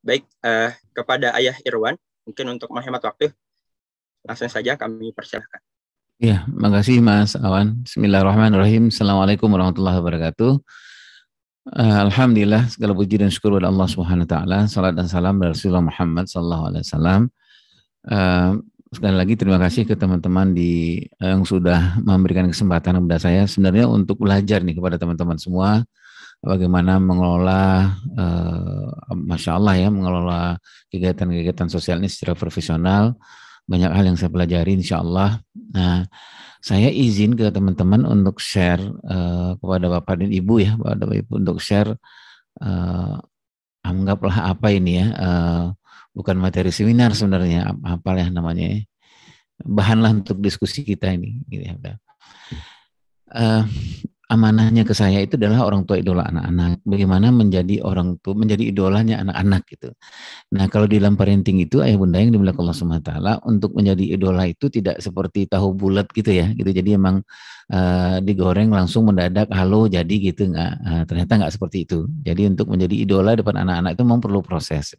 Baik, uh, kepada Ayah Irwan, mungkin untuk menghemat waktu, langsung saja kami persilahkan. Ya, makasih Mas Awan. Bismillahirrahmanirrahim. Assalamualaikum warahmatullahi wabarakatuh. Uh, Alhamdulillah segala puji dan syukur kepada Allah Subhanahu wa taala. Salat dan salam kepada Rasulullah Muhammad sallallahu alaihi wasallam. Uh, sekali lagi terima kasih ke teman-teman di yang sudah memberikan kesempatan kepada saya sebenarnya untuk belajar nih kepada teman-teman semua bagaimana mengelola uh, masya Allah ya mengelola kegiatan-kegiatan sosial ini secara profesional banyak hal yang saya pelajari insya Allah nah saya izin ke teman-teman untuk share uh, kepada bapak dan ibu ya bapak ibu untuk share uh, anggaplah apa ini ya bukan materi seminar sebenarnya apa ya namanya ya. bahanlah untuk diskusi kita ini gitu ya uh, amanahnya ke saya itu adalah orang tua idola anak-anak. Bagaimana menjadi orang tua, menjadi idolanya anak-anak gitu. Nah kalau di dalam parenting itu ayah bunda yang dimuliakan Allah SWT untuk menjadi idola itu tidak seperti tahu bulat gitu ya. gitu. Jadi emang uh, digoreng langsung mendadak halo jadi gitu nggak. Uh, ternyata nggak seperti itu. Jadi untuk menjadi idola depan anak-anak itu memang perlu proses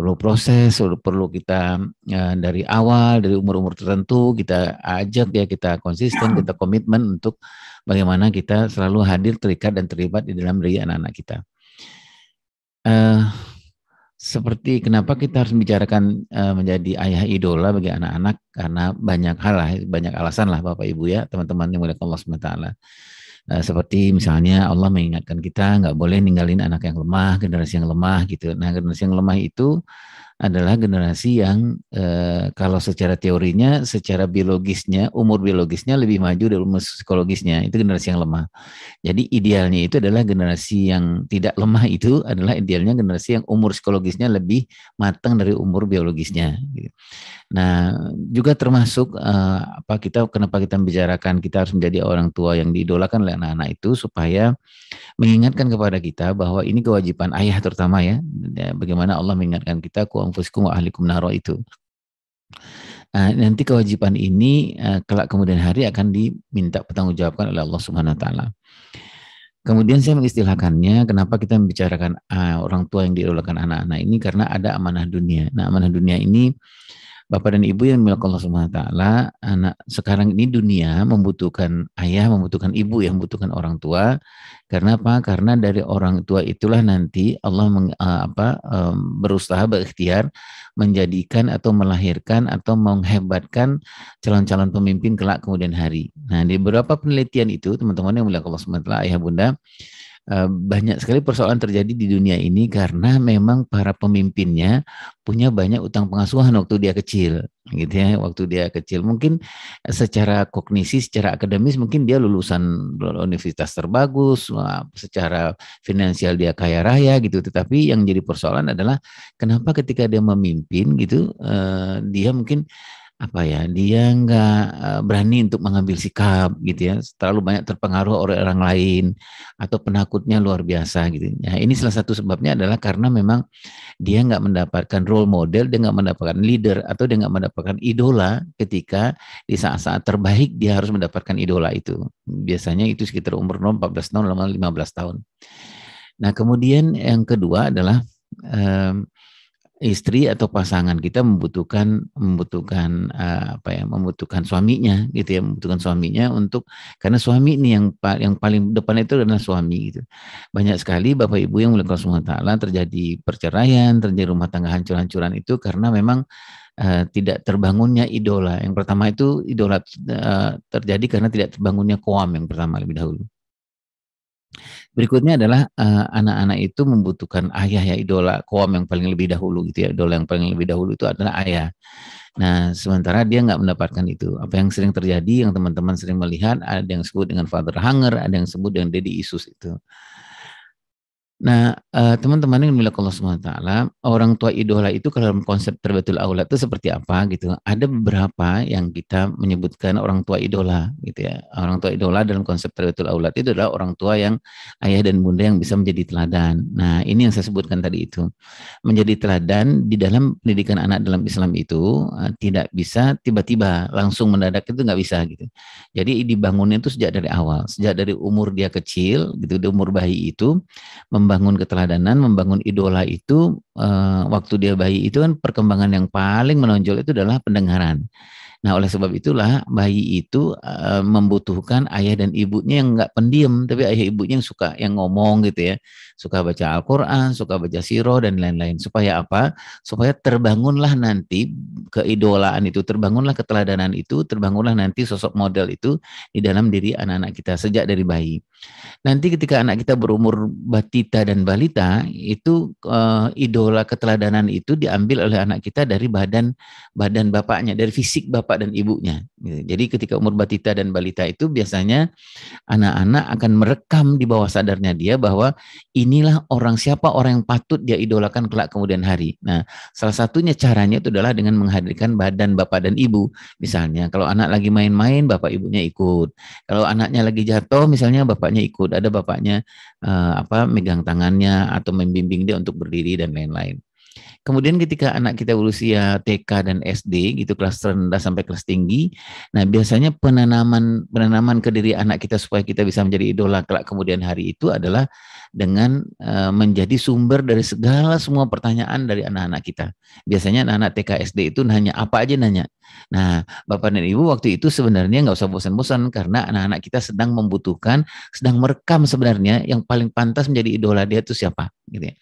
perlu proses, perlu kita ya, dari awal, dari umur-umur tertentu kita ajak ya kita konsisten, kita komitmen untuk bagaimana kita selalu hadir, terikat dan terlibat di dalam diri anak-anak kita. Uh, seperti kenapa kita harus membicarakan uh, menjadi ayah idola bagi anak-anak karena banyak hal lah, banyak alasan lah Bapak Ibu ya, teman-teman yang mulia Allah SWT. Uh, seperti misalnya Allah mengingatkan kita nggak boleh ninggalin anak yang lemah, generasi yang lemah gitu. Nah generasi yang lemah itu adalah generasi yang eh, kalau secara teorinya, secara biologisnya, umur biologisnya lebih maju dari umur psikologisnya. Itu generasi yang lemah. Jadi idealnya itu adalah generasi yang tidak lemah itu adalah idealnya generasi yang umur psikologisnya lebih matang dari umur biologisnya. Nah, juga termasuk uh, apa kita kenapa kita membicarakan kita harus menjadi orang tua yang diidolakan oleh anak-anak itu supaya mengingatkan kepada kita bahwa ini kewajiban ayah terutama ya, ya bagaimana Allah mengingatkan kita ku anfusikum wa ahlikum naro itu. Nah, nanti kewajiban ini uh, kelak kemudian hari akan diminta pertanggungjawabkan oleh Allah Subhanahu wa taala. Kemudian saya mengistilahkannya, kenapa kita membicarakan uh, orang tua yang diidolakan anak-anak ini karena ada amanah dunia. Nah, amanah dunia ini Bapak dan Ibu yang dimiliki Allah taala, anak sekarang ini dunia membutuhkan ayah, membutuhkan ibu yang membutuhkan orang tua. Karena apa? Karena dari orang tua itulah nanti Allah meng, uh, apa berusaha berikhtiar menjadikan atau melahirkan atau menghebatkan calon-calon pemimpin kelak kemudian hari. Nah, di beberapa penelitian itu teman-teman yang mulia Allah taala, ayah bunda Eh, banyak sekali persoalan terjadi di dunia ini karena memang para pemimpinnya punya banyak utang pengasuhan waktu dia kecil gitu ya waktu dia kecil. Mungkin secara kognisi secara akademis mungkin dia lulusan universitas terbagus secara finansial dia kaya raya gitu. Tetapi yang jadi persoalan adalah kenapa ketika dia memimpin gitu eh, dia mungkin apa ya dia nggak eh, berani untuk mengambil sikap gitu ya. Terlalu banyak terpengaruh oleh orang lain atau penakutnya luar biasa gitu. Ya ini salah satu sebabnya adalah karena memang dia nggak mendapatkan role model dia nggak mendapatkan leader atau dia nggak mendapatkan idola ketika di saat-saat terbaik dia harus mendapatkan idola itu. Biasanya itu sekitar umur 14 tahun lama 15 tahun. Nah kemudian yang kedua adalah um, istri atau pasangan kita membutuhkan membutuhkan uh, apa ya membutuhkan suaminya gitu ya membutuhkan suaminya untuk karena suami ini yang yang paling depan itu adalah suami gitu. Banyak sekali bapak ibu yang mulai semua taala terjadi perceraian terjadi rumah tangga hancur-hancuran itu karena memang uh, tidak terbangunnya idola. Yang pertama itu idola uh, terjadi karena tidak terbangunnya koam yang pertama lebih dahulu Berikutnya adalah anak anak-anak itu membutuhkan ayah ya idola koam yang paling lebih dahulu gitu ya idola yang paling lebih dahulu itu adalah ayah. Nah sementara dia nggak mendapatkan itu. Apa yang sering terjadi yang teman-teman sering melihat ada yang disebut dengan father hunger, ada yang disebut dengan daddy issues itu. Nah, uh, teman-teman yang milik Allah SWT, orang tua idola itu kalau dalam konsep terbetul aulad itu seperti apa gitu. Ada beberapa yang kita menyebutkan orang tua idola gitu ya. Orang tua idola dalam konsep terbetul aulad itu adalah orang tua yang ayah dan bunda yang bisa menjadi teladan. Nah, ini yang saya sebutkan tadi itu. Menjadi teladan di dalam pendidikan anak dalam Islam itu uh, tidak bisa tiba-tiba langsung mendadak itu nggak bisa gitu. Jadi dibangunnya itu sejak dari awal, sejak dari umur dia kecil gitu, di umur bayi itu membangun keteladanan, membangun idola itu uh, waktu dia bayi itu kan perkembangan yang paling menonjol itu adalah pendengaran. Nah, oleh sebab itulah bayi itu uh, membutuhkan ayah dan ibunya yang nggak pendiam, tapi ayah ibunya yang suka yang ngomong gitu ya, suka baca Al-Quran, suka baca sirah dan lain-lain. Supaya apa? Supaya terbangunlah nanti keidolaan itu, terbangunlah keteladanan itu, terbangunlah nanti sosok model itu di dalam diri anak-anak kita sejak dari bayi. Nanti ketika anak kita berumur batita dan balita, itu uh, idola keteladanan itu diambil oleh anak kita dari badan badan bapaknya, dari fisik bapak dan ibunya. Gitu. Jadi ketika umur batita dan balita itu biasanya anak-anak akan merekam di bawah sadarnya dia bahwa inilah orang siapa orang yang patut dia idolakan kelak kemudian hari. Nah, salah satunya caranya itu adalah dengan menghadirkan badan bapak dan ibu. Misalnya kalau anak lagi main-main, bapak ibunya ikut. Kalau anaknya lagi jatuh, misalnya bapaknya ikut. Ada bapaknya uh, apa megang tangannya atau membimbing dia untuk berdiri dan lain-lain. Kemudian ketika anak kita berusia TK dan SD gitu kelas rendah sampai kelas tinggi, nah biasanya penanaman penanaman ke diri anak kita supaya kita bisa menjadi idola kelak kemudian hari itu adalah dengan uh, menjadi sumber dari segala semua pertanyaan dari anak-anak kita. Biasanya anak-anak TK SD itu nanya apa aja nanya. Nah, Bapak dan Ibu waktu itu sebenarnya nggak usah bosan-bosan karena anak-anak kita sedang membutuhkan, sedang merekam sebenarnya yang paling pantas menjadi idola dia itu siapa, gitu ya.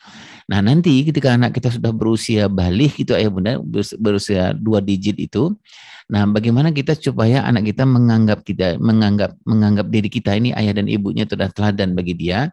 Nah nanti ketika anak kita sudah berusia balik itu ayah bunda berusia dua digit itu, nah bagaimana kita supaya anak kita menganggap kita menganggap menganggap diri kita ini ayah dan ibunya adalah teladan bagi dia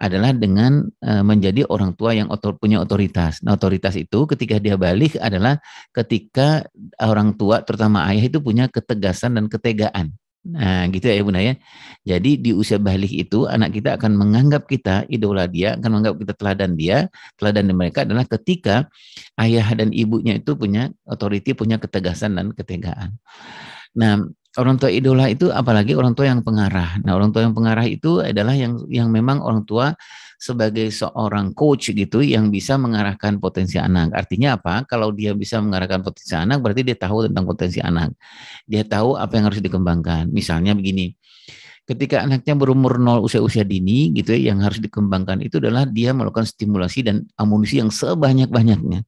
adalah dengan uh, menjadi orang tua yang otor, punya otoritas. Nah otoritas itu ketika dia balik adalah ketika orang tua terutama ayah itu punya ketegasan dan ketegaan. Nah, gitu ya Bunda ya. Jadi di usia balik itu anak kita akan menganggap kita idola dia, akan menganggap kita teladan dia. Teladan mereka adalah ketika ayah dan ibunya itu punya otoriti, punya ketegasan dan ketegaan. Nah, orang tua idola itu apalagi orang tua yang pengarah. Nah, orang tua yang pengarah itu adalah yang yang memang orang tua sebagai seorang coach gitu yang bisa mengarahkan potensi anak. Artinya apa? Kalau dia bisa mengarahkan potensi anak berarti dia tahu tentang potensi anak. Dia tahu apa yang harus dikembangkan. Misalnya begini. Ketika anaknya berumur 0 usia-usia dini gitu ya yang harus dikembangkan itu adalah dia melakukan stimulasi dan amunisi yang sebanyak-banyaknya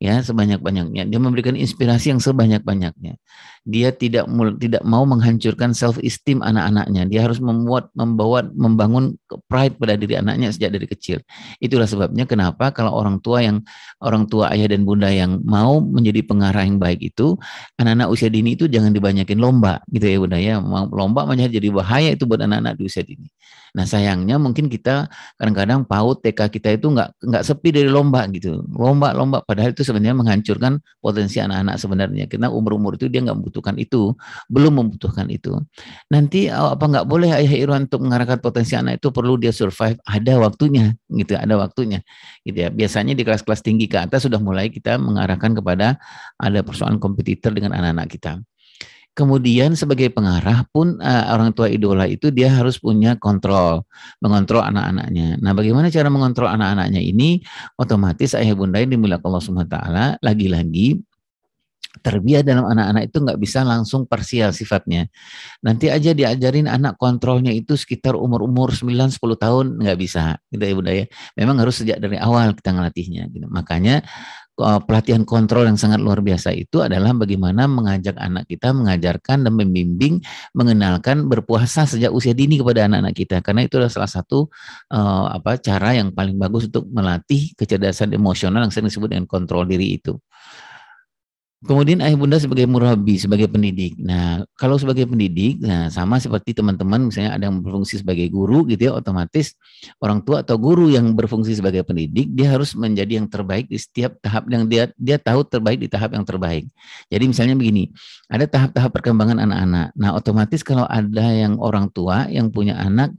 ya sebanyak-banyaknya. Dia memberikan inspirasi yang sebanyak-banyaknya. Dia tidak tidak mau menghancurkan self esteem anak-anaknya. Dia harus membuat membawa membangun pride pada diri anaknya sejak dari kecil. Itulah sebabnya kenapa kalau orang tua yang orang tua ayah dan bunda yang mau menjadi pengarah yang baik itu anak-anak usia dini itu jangan dibanyakin lomba gitu ya bunda ya. Lomba menjadi bahaya itu buat anak-anak di usia dini. Nah sayangnya mungkin kita kadang-kadang PAUD TK kita itu nggak nggak sepi dari lomba gitu, lomba-lomba padahal itu sebenarnya menghancurkan potensi anak-anak sebenarnya karena umur-umur itu dia nggak membutuhkan itu, belum membutuhkan itu. Nanti oh, apa nggak boleh ayah Irwan untuk mengarahkan potensi anak itu perlu dia survive, ada waktunya gitu, ada waktunya gitu ya. Biasanya di kelas-kelas tinggi ke atas sudah mulai kita mengarahkan kepada ada persoalan kompetitor dengan anak-anak kita. Kemudian sebagai pengarah pun uh, orang tua idola itu dia harus punya kontrol, mengontrol anak-anaknya. Nah, bagaimana cara mengontrol anak-anaknya ini? Otomatis ayah bunda yang dimuliakan Allah Subhanahu taala lagi-lagi terbiah dalam anak-anak itu nggak bisa langsung parsial sifatnya. Nanti aja diajarin anak kontrolnya itu sekitar umur-umur 9-10 tahun nggak bisa gitu ya Bunda ya. Memang harus sejak dari awal kita ngelatihnya gitu. Makanya pelatihan kontrol yang sangat luar biasa itu adalah bagaimana mengajak anak kita mengajarkan dan membimbing mengenalkan berpuasa sejak usia dini kepada anak-anak kita karena itu adalah salah satu uh, apa cara yang paling bagus untuk melatih kecerdasan emosional yang sering disebut dengan kontrol diri itu. Kemudian ayah bunda sebagai murabi, sebagai pendidik. Nah, kalau sebagai pendidik, nah sama seperti teman-teman misalnya ada yang berfungsi sebagai guru gitu ya, otomatis orang tua atau guru yang berfungsi sebagai pendidik, dia harus menjadi yang terbaik di setiap tahap yang dia dia tahu terbaik di tahap yang terbaik. Jadi misalnya begini, ada tahap-tahap perkembangan anak-anak. Nah, otomatis kalau ada yang orang tua yang punya anak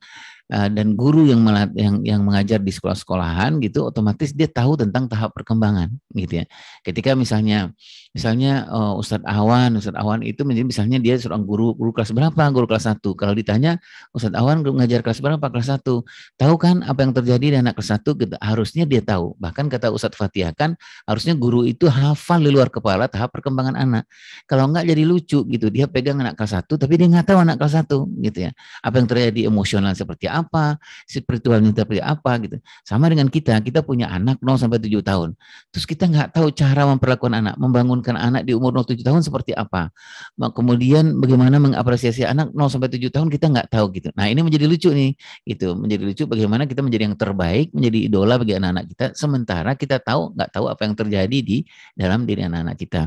Eh, dan guru yang melat, yang yang mengajar di sekolah-sekolahan gitu otomatis dia tahu tentang tahap perkembangan gitu ya. Ketika misalnya misalnya uh, Ustadz Awan, Ustadz Awan itu menjadi misalnya dia seorang guru guru kelas berapa? Guru kelas satu Kalau ditanya Ustadz Awan mengajar kelas berapa? Kelas satu Tahu kan apa yang terjadi di anak kelas satu Gitu. Harusnya dia tahu. Bahkan kata Ustadz Fatihah kan harusnya guru itu hafal di luar kepala tahap perkembangan anak. Kalau enggak jadi lucu gitu. Dia pegang anak kelas satu tapi dia nggak tahu anak kelas satu gitu ya. Apa yang terjadi emosional seperti apa spiritualnya seperti apa gitu. Sama dengan kita, kita punya anak 0 sampai 7 tahun. Terus kita nggak tahu cara memperlakukan anak, membangunkan anak di umur 0 7 tahun seperti apa. Kemudian bagaimana mengapresiasi anak 0 sampai 7 tahun kita nggak tahu gitu. Nah, ini menjadi lucu nih. Gitu, menjadi lucu bagaimana kita menjadi yang terbaik, menjadi idola bagi anak-anak kita sementara kita tahu nggak tahu apa yang terjadi di dalam diri anak-anak kita.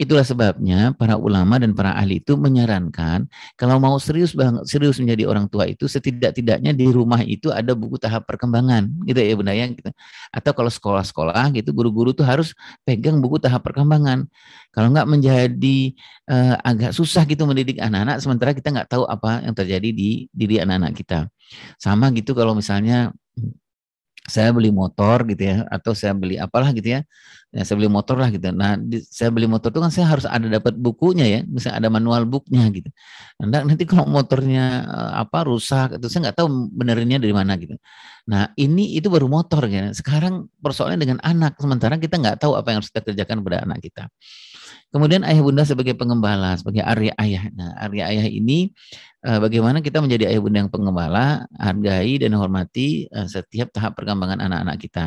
Itulah sebabnya para ulama dan para ahli itu menyarankan kalau mau serius banget serius menjadi orang tua itu setidak-tidaknya di rumah itu ada buku tahap perkembangan gitu ya Bunda ya gitu. Atau kalau sekolah-sekolah gitu guru-guru tuh harus pegang buku tahap perkembangan. Kalau nggak menjadi uh, agak susah gitu mendidik anak-anak sementara kita nggak tahu apa yang terjadi di diri anak-anak kita. Sama gitu kalau misalnya saya beli motor gitu ya atau saya beli apalah gitu ya, ya saya beli motor lah gitu. Nah di, saya beli motor itu kan saya harus ada dapat bukunya ya misalnya ada manual booknya gitu. Nah, nanti kalau motornya eh, apa rusak itu saya nggak tahu benerinnya dari mana gitu. Nah ini itu baru motor ya sekarang persoalannya dengan anak sementara kita nggak tahu apa yang harus kita kerjakan pada anak kita. Kemudian ayah bunda sebagai pengembala, sebagai Arya ayah. Nah, Arya ayah ini bagaimana kita menjadi ayah bunda yang pengembala, hargai dan hormati eh, setiap tahap perkembangan anak-anak kita.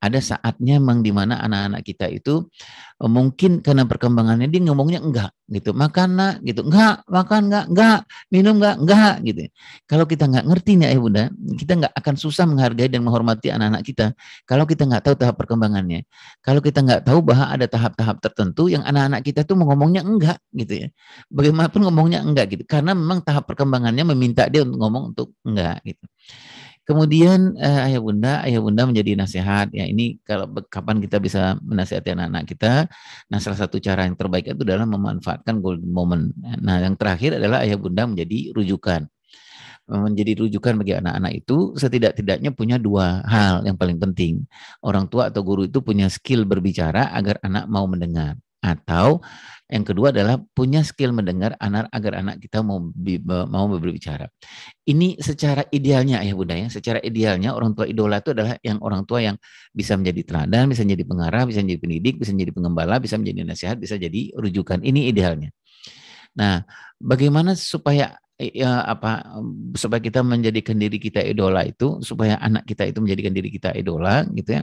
Ada saatnya memang di mana anak-anak kita itu eh, mungkin karena perkembangannya dia ngomongnya enggak gitu, makan nak gitu, enggak, makan enggak, enggak, minum enggak, enggak gitu. Kalau kita enggak ngerti nih ayah bunda, kita enggak akan susah menghargai dan menghormati anak-anak kita. Kalau kita enggak tahu tahap perkembangannya, kalau kita enggak tahu bahwa ada tahap-tahap tertentu yang anak-anak kita tuh ngomongnya enggak gitu ya. Bagaimanapun ngomongnya enggak gitu, karena memang tahap perkembangannya meminta dia untuk ngomong untuk enggak gitu. Kemudian eh, ayah bunda, ayah bunda menjadi nasihat. Ya ini kalau kapan kita bisa menasihati anak-anak kita. Nah salah satu cara yang terbaik itu adalah memanfaatkan golden moment. Nah yang terakhir adalah ayah bunda menjadi rujukan. Menjadi rujukan bagi anak-anak itu setidak-tidaknya punya dua hal yang paling penting. Orang tua atau guru itu punya skill berbicara agar anak mau mendengar. Atau yang kedua adalah punya skill mendengar anak agar anak kita mau mau berbicara. Ini secara idealnya ya Bunda ya, secara idealnya orang tua idola itu adalah yang orang tua yang bisa menjadi teladan, bisa menjadi pengarah, bisa menjadi pendidik, bisa menjadi pengembala, bisa menjadi nasihat, bisa jadi rujukan. Ini idealnya. Nah, bagaimana supaya ya apa supaya kita menjadikan diri kita idola itu supaya anak kita itu menjadikan diri kita idola gitu ya.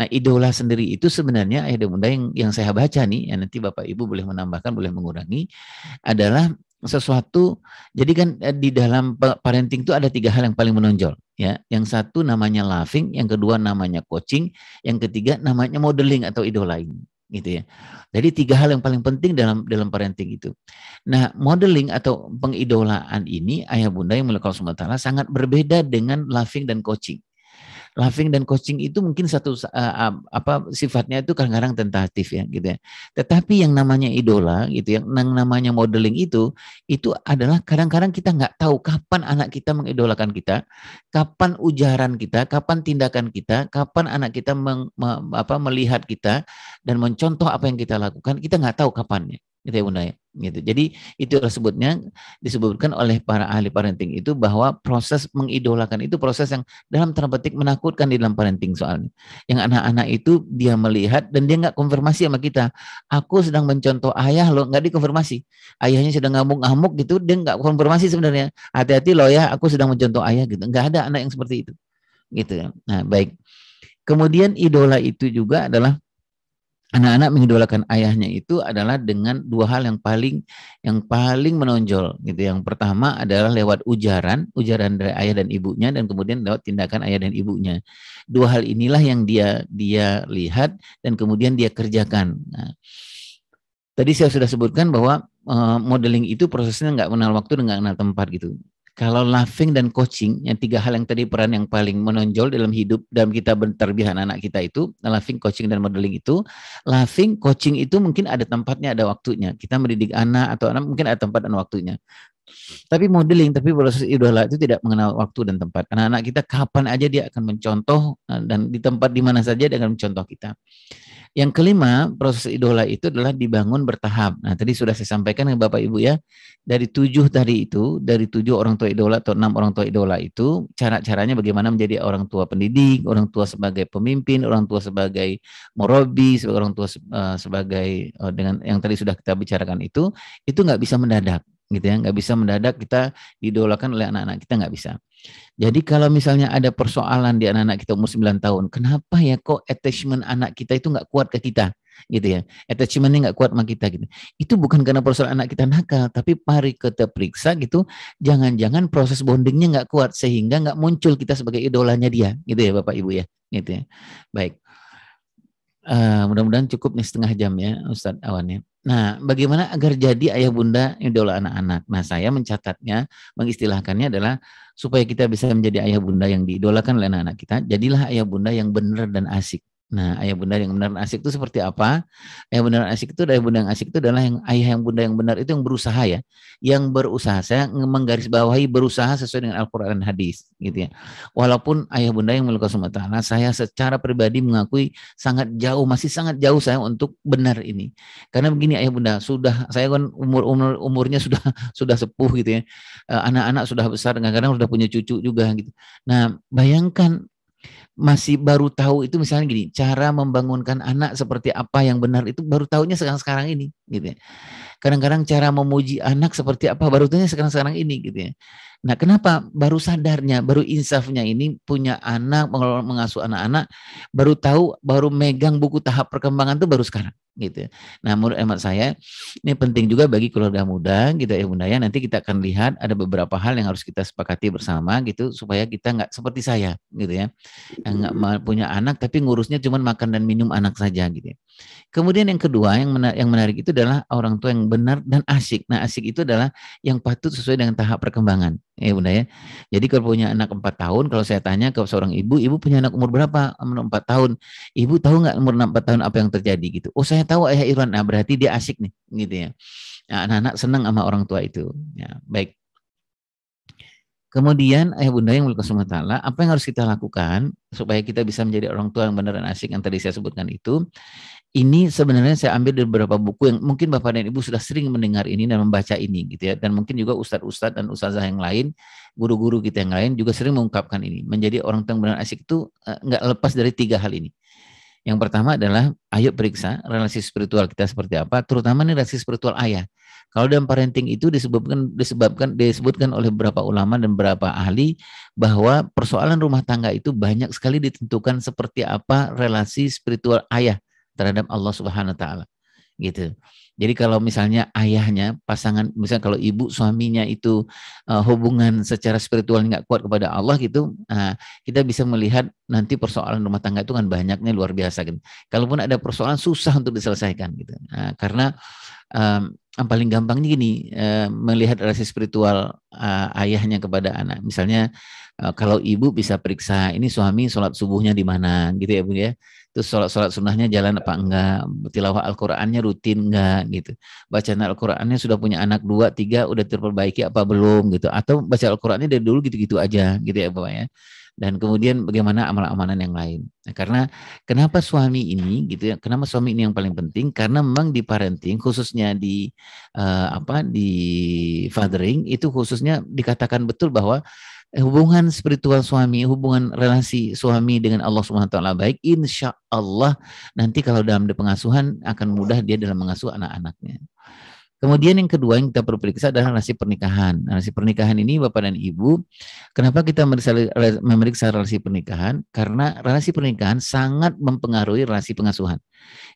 Nah, idola sendiri itu sebenarnya ayah bunda yang yang saya baca nih ya nanti Bapak Ibu boleh menambahkan, boleh mengurangi adalah sesuatu jadi kan eh, di dalam parenting itu ada tiga hal yang paling menonjol ya yang satu namanya laughing yang kedua namanya coaching yang ketiga namanya modeling atau idola ini gitu ya. Jadi tiga hal yang paling penting dalam dalam parenting itu. Nah, modeling atau pengidolaan ini ayah bunda yang melakukan sementara sangat berbeda dengan loving dan coaching laughing dan coaching itu mungkin satu uh, apa sifatnya itu kadang-kadang tentatif ya gitu ya. Tetapi yang namanya idola gitu yang namanya modeling itu itu adalah kadang-kadang kita nggak tahu kapan anak kita mengidolakan kita, kapan ujaran kita, kapan tindakan kita, kapan anak kita meng, me, apa, melihat kita dan mencontoh apa yang kita lakukan, kita nggak tahu kapannya gitu ya bunda ya. Gitu. Jadi itu sebutnya disebutkan oleh para ahli parenting itu bahwa proses mengidolakan itu proses yang dalam tanda menakutkan di dalam parenting soalnya. Yang anak-anak itu dia melihat dan dia nggak konfirmasi sama kita. Aku sedang mencontoh ayah lo nggak dikonfirmasi. Ayahnya sedang ngamuk-ngamuk gitu dia nggak konfirmasi sebenarnya. Hati-hati lo ya aku sedang mencontoh ayah gitu. Nggak ada anak yang seperti itu. Gitu ya. Nah baik. Kemudian idola itu juga adalah anak-anak mengidolakan ayahnya itu adalah dengan dua hal yang paling yang paling menonjol gitu. Yang pertama adalah lewat ujaran, ujaran dari ayah dan ibunya dan kemudian lewat tindakan ayah dan ibunya. Dua hal inilah yang dia dia lihat dan kemudian dia kerjakan. Nah, tadi saya sudah sebutkan bahwa uh, modeling itu prosesnya nggak mengenal waktu dan nggak mengenal tempat gitu kalau laughing dan coaching, yang tiga hal yang tadi peran yang paling menonjol dalam hidup dalam kita berterbihan anak kita itu, laughing, coaching, dan modeling itu, laughing, coaching itu mungkin ada tempatnya, ada waktunya. Kita mendidik anak atau anak mungkin ada tempat dan waktunya. Tapi modeling, tapi proses idola itu tidak mengenal waktu dan tempat. Anak-anak kita kapan aja dia akan mencontoh eh, dan di tempat di mana saja dia akan mencontoh kita. Yang kelima, proses idola itu adalah dibangun bertahap. Nah, tadi sudah saya sampaikan ke Bapak Ibu ya, dari tujuh tadi itu, dari tujuh orang tua idola atau enam orang tua idola itu, cara-caranya bagaimana menjadi orang tua pendidik, orang tua sebagai pemimpin, orang tua sebagai morobi, sebagai orang tua uh, sebagai uh, dengan yang tadi sudah kita bicarakan itu, itu nggak bisa mendadak gitu ya nggak bisa mendadak kita didolakan oleh anak-anak kita nggak bisa jadi kalau misalnya ada persoalan di anak-anak kita umur 9 tahun kenapa ya kok attachment anak kita itu nggak kuat ke kita? Gitu ya. Attachmentnya nggak kuat sama kita gitu. Itu bukan karena persoalan anak kita nakal tapi mari kita periksa gitu. Jangan-jangan proses bondingnya nggak kuat sehingga nggak muncul kita sebagai idolanya dia. Gitu ya bapak ibu ya. Gitu ya. Baik. Uh, mudah-mudahan cukup nih setengah jam ya Ustadz Awan ya. Nah, bagaimana agar jadi ayah bunda idola anak-anak? Nah, saya mencatatnya, mengistilahkannya adalah supaya kita bisa menjadi ayah bunda yang diidolakan oleh anak-anak kita, jadilah ayah bunda yang benar dan asik. Nah, ayah bunda yang benar asik itu seperti apa? Ayah bunda yang asik itu, ayah bunda yang asik itu adalah yang ayah yang bunda yang benar itu yang berusaha ya, yang berusaha. Saya menggarisbawahi berusaha sesuai dengan Al-Quran dan Hadis, gitu ya. Walaupun ayah bunda yang milik Allah saya secara pribadi mengakui sangat jauh, masih sangat jauh saya untuk benar ini. Karena begini ayah bunda, sudah saya kan umur umur umurnya sudah sudah sepuh gitu ya, eh, anak-anak sudah besar, kadang-kadang sudah punya cucu juga gitu. Nah, bayangkan masih baru tahu itu misalnya gini, cara membangunkan anak seperti apa yang benar itu baru tahunya sekarang-sekarang ini gitu ya. Kadang-kadang cara memuji anak seperti apa baru tahunya sekarang-sekarang ini gitu ya. Nah, kenapa baru sadarnya, baru insafnya ini punya anak, mengasuh anak-anak, baru tahu, baru megang buku tahap perkembangan itu baru sekarang gitu. Nah, menurut emak saya ini penting juga bagi keluarga muda gitu ya bunda ya. Nanti kita akan lihat ada beberapa hal yang harus kita sepakati bersama gitu supaya kita nggak seperti saya gitu ya, yang nggak punya anak tapi ngurusnya cuma makan dan minum anak saja gitu. Ya. Kemudian yang kedua yang menarik itu adalah orang tua yang benar dan asik. Nah, asik itu adalah yang patut sesuai dengan tahap perkembangan ya bunda ya. Jadi kalau punya anak empat tahun, kalau saya tanya ke seorang ibu, ibu punya anak umur berapa? Umur empat tahun. Ibu tahu nggak umur empat tahun apa yang terjadi gitu? Oh saya tahu ayah Irwan, nah berarti dia asik nih, gitu ya. Nah, anak-anak senang sama orang tua itu. Ya, baik. Kemudian ayah bunda yang mulia taala, apa yang harus kita lakukan supaya kita bisa menjadi orang tua yang benar dan asik yang tadi saya sebutkan itu? Ini sebenarnya saya ambil dari beberapa buku yang mungkin Bapak dan Ibu sudah sering mendengar ini dan membaca ini gitu ya. Dan mungkin juga ustadz-ustadz dan ustazah yang lain, guru-guru kita yang lain juga sering mengungkapkan ini. Menjadi orang yang benar asik itu uh, nggak lepas dari tiga hal ini. Yang pertama adalah ayo periksa relasi spiritual kita seperti apa, terutama nih relasi spiritual ayah. Kalau dalam parenting itu disebabkan disebabkan disebutkan oleh beberapa ulama dan beberapa ahli bahwa persoalan rumah tangga itu banyak sekali ditentukan seperti apa relasi spiritual ayah terhadap Allah Subhanahu wa taala. Gitu. Jadi kalau misalnya ayahnya, pasangan, misalnya kalau ibu suaminya itu uh, hubungan secara spiritual nggak kuat kepada Allah gitu, uh, kita bisa melihat nanti persoalan rumah tangga itu kan banyaknya luar biasa gitu. Kalaupun ada persoalan susah untuk diselesaikan gitu. Uh, karena um, yang paling gampangnya gini, uh, melihat relasi spiritual uh, ayahnya kepada anak. Misalnya uh, kalau ibu bisa periksa ini suami sholat subuhnya di mana gitu ya bu ya terus sholat-sholat sunnahnya jalan apa enggak, tilawah Al-Qur'annya rutin enggak gitu. Bacaan Al-Qur'annya sudah punya anak dua, tiga udah terperbaiki apa belum gitu. Atau baca Al-Qur'annya dari dulu gitu-gitu aja gitu ya Bapak ya. Dan kemudian bagaimana amal-amalan yang lain. Nah, karena kenapa suami ini gitu ya, kenapa suami ini yang paling penting? Karena memang di parenting khususnya di uh, apa di fathering itu khususnya dikatakan betul bahwa hubungan spiritual suami, hubungan relasi suami dengan Allah Subhanahu wa taala baik, insya Allah nanti kalau dalam pengasuhan akan mudah dia dalam mengasuh anak-anaknya. Kemudian yang kedua yang kita perlu periksa adalah relasi pernikahan. Relasi pernikahan ini Bapak dan Ibu, kenapa kita memeriksa relasi pernikahan? Karena relasi pernikahan sangat mempengaruhi relasi pengasuhan.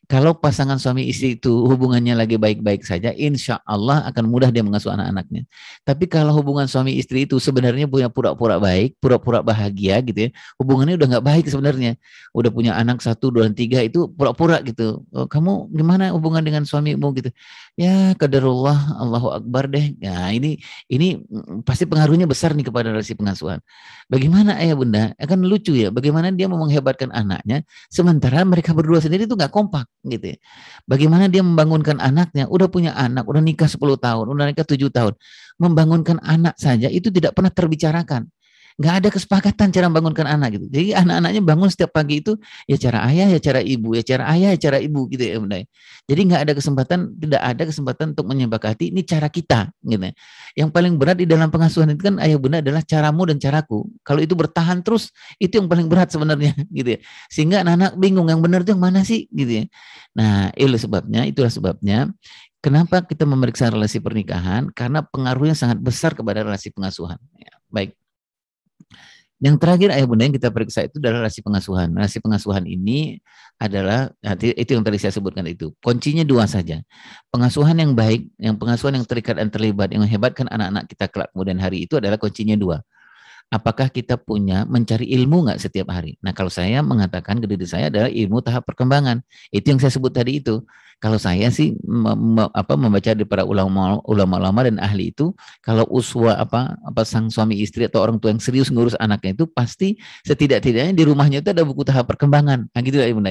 Kalau pasangan suami istri itu hubungannya lagi baik-baik saja, insya Allah akan mudah dia mengasuh anak-anaknya. Tapi kalau hubungan suami istri itu sebenarnya punya pura-pura baik, pura-pura bahagia gitu ya, hubungannya udah nggak baik sebenarnya. Udah punya anak satu, dua, tiga itu pura-pura gitu. Oh, kamu gimana hubungan dengan suamimu gitu? Ya kadarullah, Allahu Akbar deh. Nah ini ini mm, pasti pengaruhnya besar nih kepada relasi pengasuhan. Bagaimana ayah bunda? Akan lucu ya. Bagaimana dia mau menghebatkan anaknya, sementara mereka berdua sendiri itu nggak kompak gitu ya. Bagaimana dia membangunkan anaknya, udah punya anak, udah nikah 10 tahun, udah nikah 7 tahun. Membangunkan anak saja itu tidak pernah terbicarakan. Nggak ada kesepakatan cara membangunkan anak gitu. Jadi anak-anaknya bangun setiap pagi itu ya cara ayah, ya cara ibu, ya cara ayah, ya cara ibu gitu ya bunda. Jadi nggak ada kesempatan, tidak ada kesempatan untuk menyepakati ini cara kita gitu. Yang paling berat di dalam pengasuhan itu kan ayah bunda adalah caramu dan caraku. Kalau itu bertahan terus itu yang paling berat sebenarnya gitu ya. Sehingga anak-anak bingung yang benar itu yang mana sih gitu ya. Nah, itulah sebabnya, itulah sebabnya Kenapa kita memeriksa relasi pernikahan? Karena pengaruhnya sangat besar kepada relasi pengasuhan. Ya, baik. Yang terakhir ayah bunda yang kita periksa itu adalah relasi pengasuhan. Relasi pengasuhan ini adalah itu yang tadi saya sebutkan itu. Kuncinya dua saja. Pengasuhan yang baik, yang pengasuhan yang terikat dan terlibat, yang menghebatkan anak-anak kita kelak kemudian hari itu adalah kuncinya dua. Apakah kita punya mencari ilmu nggak setiap hari? Nah kalau saya mengatakan ke diri saya adalah ilmu tahap perkembangan. Itu yang saya sebut tadi itu. Kalau saya sih apa membaca di para ulama ulama dan ahli itu kalau uswa apa apa sang suami istri atau orang tua yang serius ngurus anaknya itu pasti setidak-tidaknya di rumahnya itu ada buku tahap perkembangan. Nah gitu ya Ibu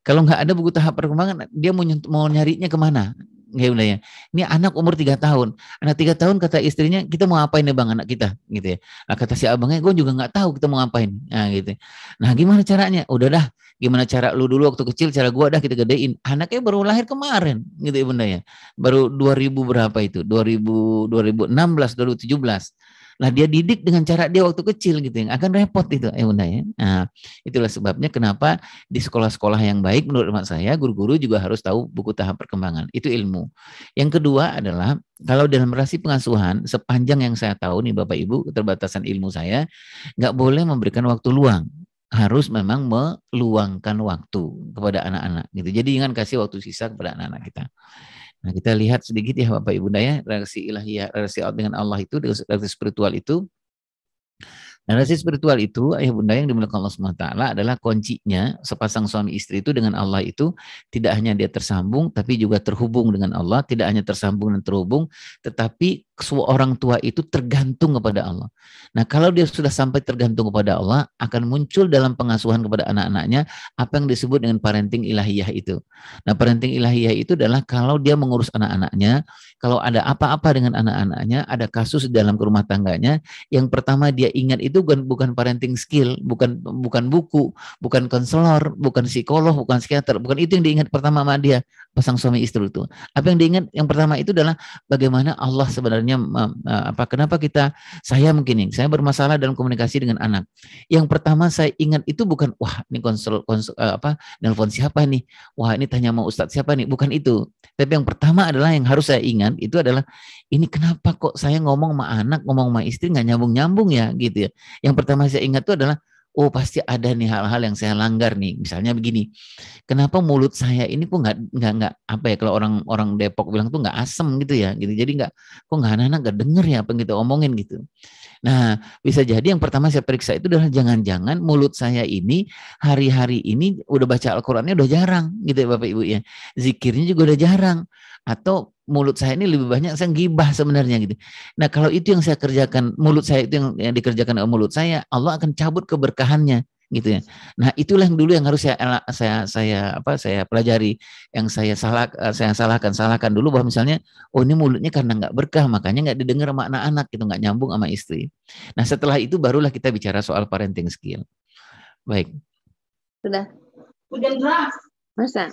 Kalau nggak ada buku tahap perkembangan, dia mau, mau nyarinya ke mana? ya ya. Ini anak umur tiga tahun. Anak tiga tahun kata istrinya, kita mau ngapain nih bang anak kita? Gitu ya. Nah, kata si abangnya, gue juga nggak tahu kita mau ngapain. Nah gitu. Nah gimana caranya? Udah dah, gimana cara lu dulu waktu kecil, cara gua dah kita gedein. Anaknya baru lahir kemarin, gitu ya bunda ya. Baru 2000 berapa itu? 2000, 2016, 2017. Nah dia didik dengan cara dia waktu kecil gitu yang akan repot itu eh bunda ya. Nah itulah sebabnya kenapa di sekolah-sekolah yang baik menurut emak saya guru-guru juga harus tahu buku tahap perkembangan itu ilmu. Yang kedua adalah kalau dalam relasi pengasuhan sepanjang yang saya tahu nih Bapak Ibu keterbatasan ilmu saya nggak boleh memberikan waktu luang harus memang meluangkan waktu kepada anak-anak gitu. Jadi jangan kasih waktu sisa kepada anak-anak kita. Nah, kita lihat sedikit ya Bapak Ibu ya, relasi ilahiyah, relasi dengan Allah itu, relasi spiritual itu Nah, relasi spiritual itu, ayah bunda yang dimulakan Allah SWT adalah kuncinya sepasang suami istri itu dengan Allah itu tidak hanya dia tersambung, tapi juga terhubung dengan Allah, tidak hanya tersambung dan terhubung, tetapi orang tua itu tergantung kepada Allah. Nah, kalau dia sudah sampai tergantung kepada Allah, akan muncul dalam pengasuhan kepada anak-anaknya apa yang disebut dengan parenting ilahiyah itu. Nah, parenting ilahiyah itu adalah kalau dia mengurus anak-anaknya, kalau ada apa-apa dengan anak-anaknya, ada kasus dalam rumah tangganya, yang pertama dia ingat itu bukan bukan parenting skill, bukan bukan buku, bukan konselor, bukan psikolog, bukan psikiater, bukan itu yang diingat pertama sama dia pasang suami istri itu. Apa yang diingat yang pertama itu adalah bagaimana Allah sebenarnya apa kenapa kita saya mungkin ini saya bermasalah dalam komunikasi dengan anak. Yang pertama saya ingat itu bukan wah ini konsol, konsol apa nelpon siapa nih? Wah ini tanya mau ustadz siapa nih? Bukan itu. Tapi yang pertama adalah yang harus saya ingat itu adalah ini kenapa kok saya ngomong sama anak, ngomong sama istri nggak nyambung-nyambung ya gitu ya. Yang pertama saya ingat itu adalah oh pasti ada nih hal-hal yang saya langgar nih. Misalnya begini, kenapa mulut saya ini kok nggak nggak nggak apa ya kalau orang orang Depok bilang tuh nggak asem gitu ya, gitu. Jadi nggak kok nggak anak-anak nggak denger ya apa yang kita omongin gitu. Nah, bisa jadi yang pertama saya periksa itu adalah jangan-jangan mulut saya ini hari-hari ini udah baca Al-Qur'annya udah jarang gitu ya Bapak Ibu ya. Zikirnya juga udah jarang atau mulut saya ini lebih banyak saya gibah sebenarnya gitu. Nah kalau itu yang saya kerjakan mulut saya itu yang, yang dikerjakan oleh mulut saya Allah akan cabut keberkahannya gitu ya. Nah itulah yang dulu yang harus saya saya saya apa saya pelajari yang saya salah saya salahkan salahkan dulu bahwa misalnya oh ini mulutnya karena nggak berkah makanya nggak didengar sama anak-anak gitu nggak nyambung sama istri. Nah setelah itu barulah kita bicara soal parenting skill. Baik. Sudah. Udah Masa?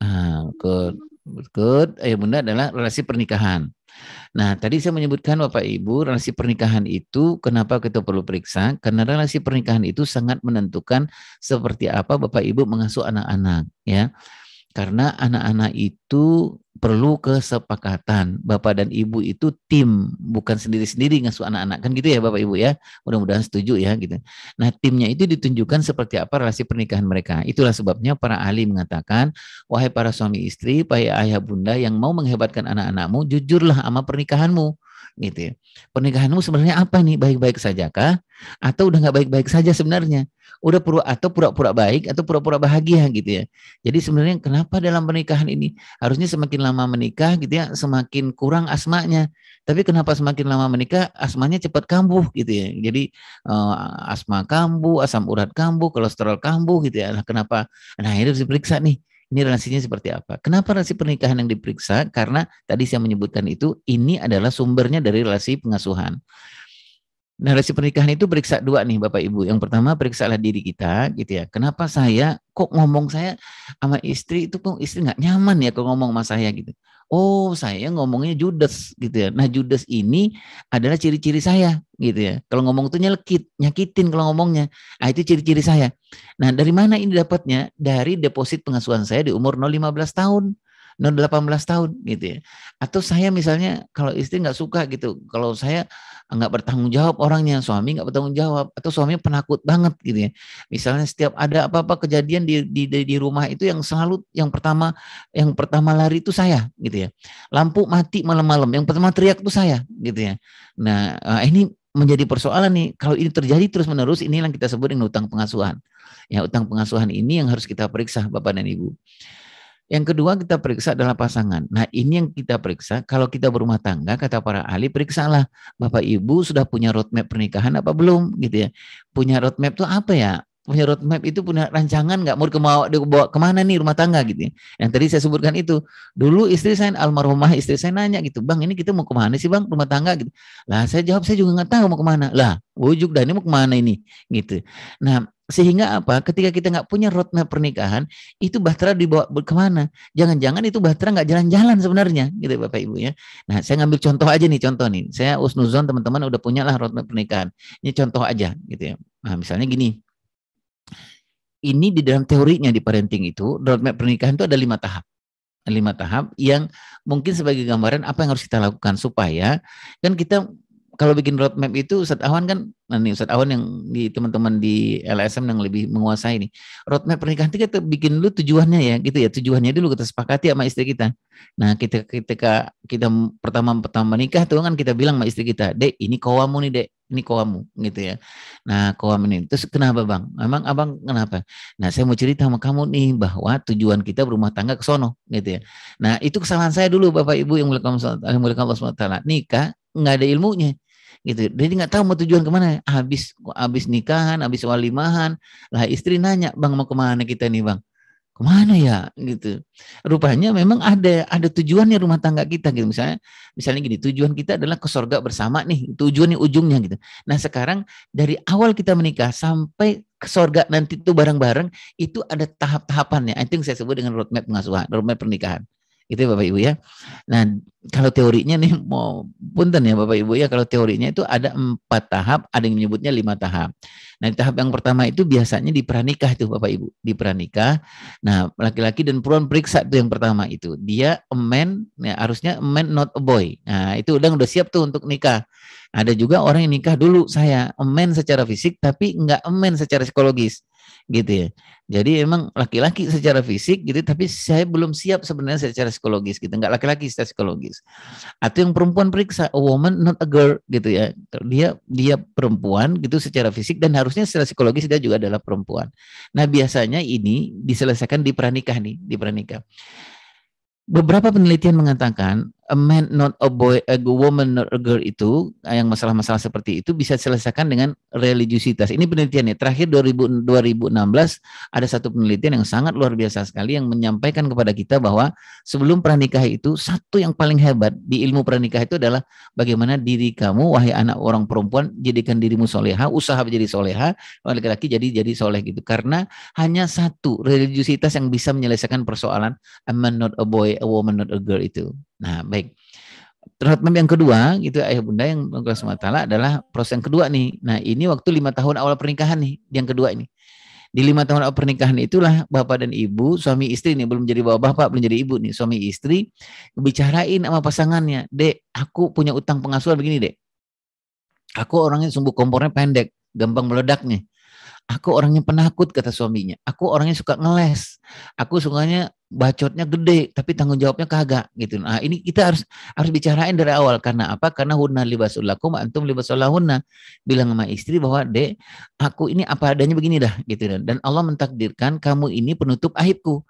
Ah, good. Berikut ayah bunda adalah relasi pernikahan. Nah, tadi saya menyebutkan Bapak Ibu, relasi pernikahan itu kenapa kita perlu periksa? Karena relasi pernikahan itu sangat menentukan seperti apa Bapak Ibu mengasuh anak-anak, ya. Karena anak-anak itu perlu kesepakatan. Bapak dan Ibu itu tim, bukan sendiri-sendiri ngasuh anak-anak. Kan gitu ya Bapak Ibu ya. Mudah-mudahan setuju ya gitu. Nah, timnya itu ditunjukkan seperti apa relasi pernikahan mereka. Itulah sebabnya para ahli mengatakan, wahai para suami istri, wahai ayah bunda yang mau menghebatkan anak-anakmu, jujurlah sama pernikahanmu gitu ya. Pernikahanmu sebenarnya apa nih? Baik-baik saja kah? Atau udah nggak baik-baik saja sebenarnya? Udah pura atau pura-pura baik atau pura-pura bahagia gitu ya. Jadi sebenarnya kenapa dalam pernikahan ini harusnya semakin lama menikah gitu ya, semakin kurang asmanya. Tapi kenapa semakin lama menikah asmanya cepat kambuh gitu ya. Jadi uh, asma kambuh, asam urat kambuh, kolesterol kambuh gitu ya. Nah, kenapa? Nah, ini harus diperiksa nih ini relasinya seperti apa? Kenapa relasi pernikahan yang diperiksa? Karena tadi saya menyebutkan itu, ini adalah sumbernya dari relasi pengasuhan. narasi pernikahan itu periksa dua nih Bapak Ibu. Yang pertama periksalah diri kita gitu ya. Kenapa saya kok ngomong saya sama istri itu kok istri nggak nyaman ya kalau ngomong sama saya gitu. Oh saya ngomongnya judes gitu ya. Nah judes ini adalah ciri-ciri saya gitu ya. Kalau ngomong itu nyelekit, nyakitin kalau ngomongnya. Nah itu ciri-ciri saya. Nah dari mana ini dapatnya? Dari deposit pengasuhan saya di umur 015 tahun. 18 tahun gitu ya. Atau saya misalnya kalau istri nggak suka gitu, kalau saya nggak bertanggung jawab orangnya, suami nggak bertanggung jawab, atau suaminya penakut banget gitu ya. Misalnya setiap ada apa-apa kejadian di, di di rumah itu yang selalu yang pertama yang pertama lari itu saya gitu ya. Lampu mati malam-malam, yang pertama teriak itu saya gitu ya. Nah eh, ini menjadi persoalan nih. Kalau ini terjadi terus menerus, ini yang kita sebut dengan utang pengasuhan. Ya, utang pengasuhan ini yang harus kita periksa Bapak dan Ibu. Yang kedua kita periksa adalah pasangan. Nah ini yang kita periksa. Kalau kita berumah tangga, kata para ahli, periksalah Bapak Ibu sudah punya roadmap pernikahan apa belum gitu ya. Punya roadmap itu apa ya? Punya roadmap itu punya rancangan nggak mau kemau bawa ke mana nih rumah tangga gitu ya. Yang tadi saya sebutkan itu. Dulu istri saya almarhumah istri saya nanya gitu, bang ini kita mau ke mana sih bang rumah tangga gitu. Lah saya jawab saya juga nggak tahu mau ke mana. Lah wujud dah ini mau ke mana ini gitu. Nah sehingga apa? Ketika kita nggak punya roadmap pernikahan, itu bahtera dibawa ke mana? Jangan-jangan itu bahtera nggak jalan-jalan sebenarnya, gitu Bapak Ibu ya. Nah, saya ngambil contoh aja nih, contoh nih. Saya usnuzon teman-teman udah punya lah roadmap pernikahan. Ini contoh aja, gitu ya. Nah, misalnya gini. Ini di dalam teorinya di parenting itu, roadmap pernikahan itu ada lima tahap lima tahap yang mungkin sebagai gambaran apa yang harus kita lakukan supaya kan kita kalau bikin roadmap itu Ustadz Awan kan, nah nih Ustadz Awan yang di teman-teman di LSM yang lebih menguasai nih. Roadmap pernikahan itu kita bikin dulu tujuannya ya, gitu ya. Tujuannya dulu kita sepakati sama istri kita. Nah, kita ketika kita pertama pertama menikah tuh kan kita bilang sama istri kita, "Dek, ini kawamu nih, Dek. Ini kawamu." gitu ya. Nah, kawam ini. Terus kenapa, Bang? Memang Abang kenapa? Nah, saya mau cerita sama kamu nih bahwa tujuan kita berumah tangga ke sono, gitu ya. Nah, itu kesalahan saya dulu Bapak Ibu yang mulia Allah SWT. Nikah nggak ada ilmunya gitu. Jadi nggak tahu mau tujuan ke mana. Habis habis nikahan, habis walimahan, lah istri nanya, bang mau ke mana kita nih bang? Ke mana ya gitu. Rupanya memang ada ada tujuannya rumah tangga kita gitu. Misalnya misalnya gini, tujuan kita adalah ke surga bersama nih. Tujuannya ujungnya gitu. Nah sekarang dari awal kita menikah sampai ke surga nanti itu bareng-bareng itu ada tahap-tahapannya. Itu yang saya sebut dengan roadmap pengasuhan, roadmap pernikahan. Itu ya Bapak Ibu ya. Nah, kalau teorinya nih mau punten ya Bapak Ibu ya, kalau teorinya itu ada empat tahap, ada yang menyebutnya lima tahap. Nah, tahap yang pertama itu biasanya di pranikah itu Bapak Ibu, di pranikah. Nah, laki-laki dan perempuan periksa itu yang pertama itu. Dia a man, ya, harusnya a man not a boy. Nah, itu udah udah siap tuh untuk nikah. Ada juga orang yang nikah dulu saya, a man secara fisik tapi enggak a man secara psikologis gitu ya. Jadi emang laki-laki secara fisik gitu, tapi saya belum siap sebenarnya secara psikologis gitu, nggak laki-laki secara psikologis. Atau yang perempuan periksa, a woman not a girl gitu ya, dia dia perempuan gitu secara fisik dan harusnya secara psikologis dia juga adalah perempuan. Nah biasanya ini diselesaikan di pranikah nih, di pranikah. Beberapa penelitian mengatakan a man not a boy, a woman not a girl itu yang masalah-masalah seperti itu bisa diselesaikan dengan religiusitas. Ini penelitiannya terakhir 2000, 2016 ada satu penelitian yang sangat luar biasa sekali yang menyampaikan kepada kita bahwa sebelum pernikah itu satu yang paling hebat di ilmu pernikah itu adalah bagaimana diri kamu wahai anak orang perempuan jadikan dirimu soleha, usaha menjadi soleha, laki-laki jadi jadi soleh gitu. Karena hanya satu religiusitas yang bisa menyelesaikan persoalan a man not a boy, a woman not a girl itu. Nah, baik. Roadmap yang kedua, gitu ayah bunda yang Allah SWT adalah proses yang kedua nih. Nah, ini waktu lima tahun awal pernikahan nih, yang kedua ini. Di lima tahun awal pernikahan itulah bapak dan ibu, suami istri nih, belum jadi bapak, bapak belum jadi ibu nih, suami istri bicarain sama pasangannya, dek, aku punya utang pengasuhan begini dek. Aku orangnya sumbu kompornya pendek, gampang meledak nih. Aku orangnya penakut kata suaminya. Aku orangnya suka ngeles. Aku sukanya bacotnya gede tapi tanggung jawabnya kagak gitu. Nah, ini kita harus harus bicarain dari awal karena apa? Karena hunna libasul lakum antum libasul lahunna. Bilang sama istri bahwa, "Dek, aku ini apa adanya begini dah." gitu dan Allah mentakdirkan kamu ini penutup aibku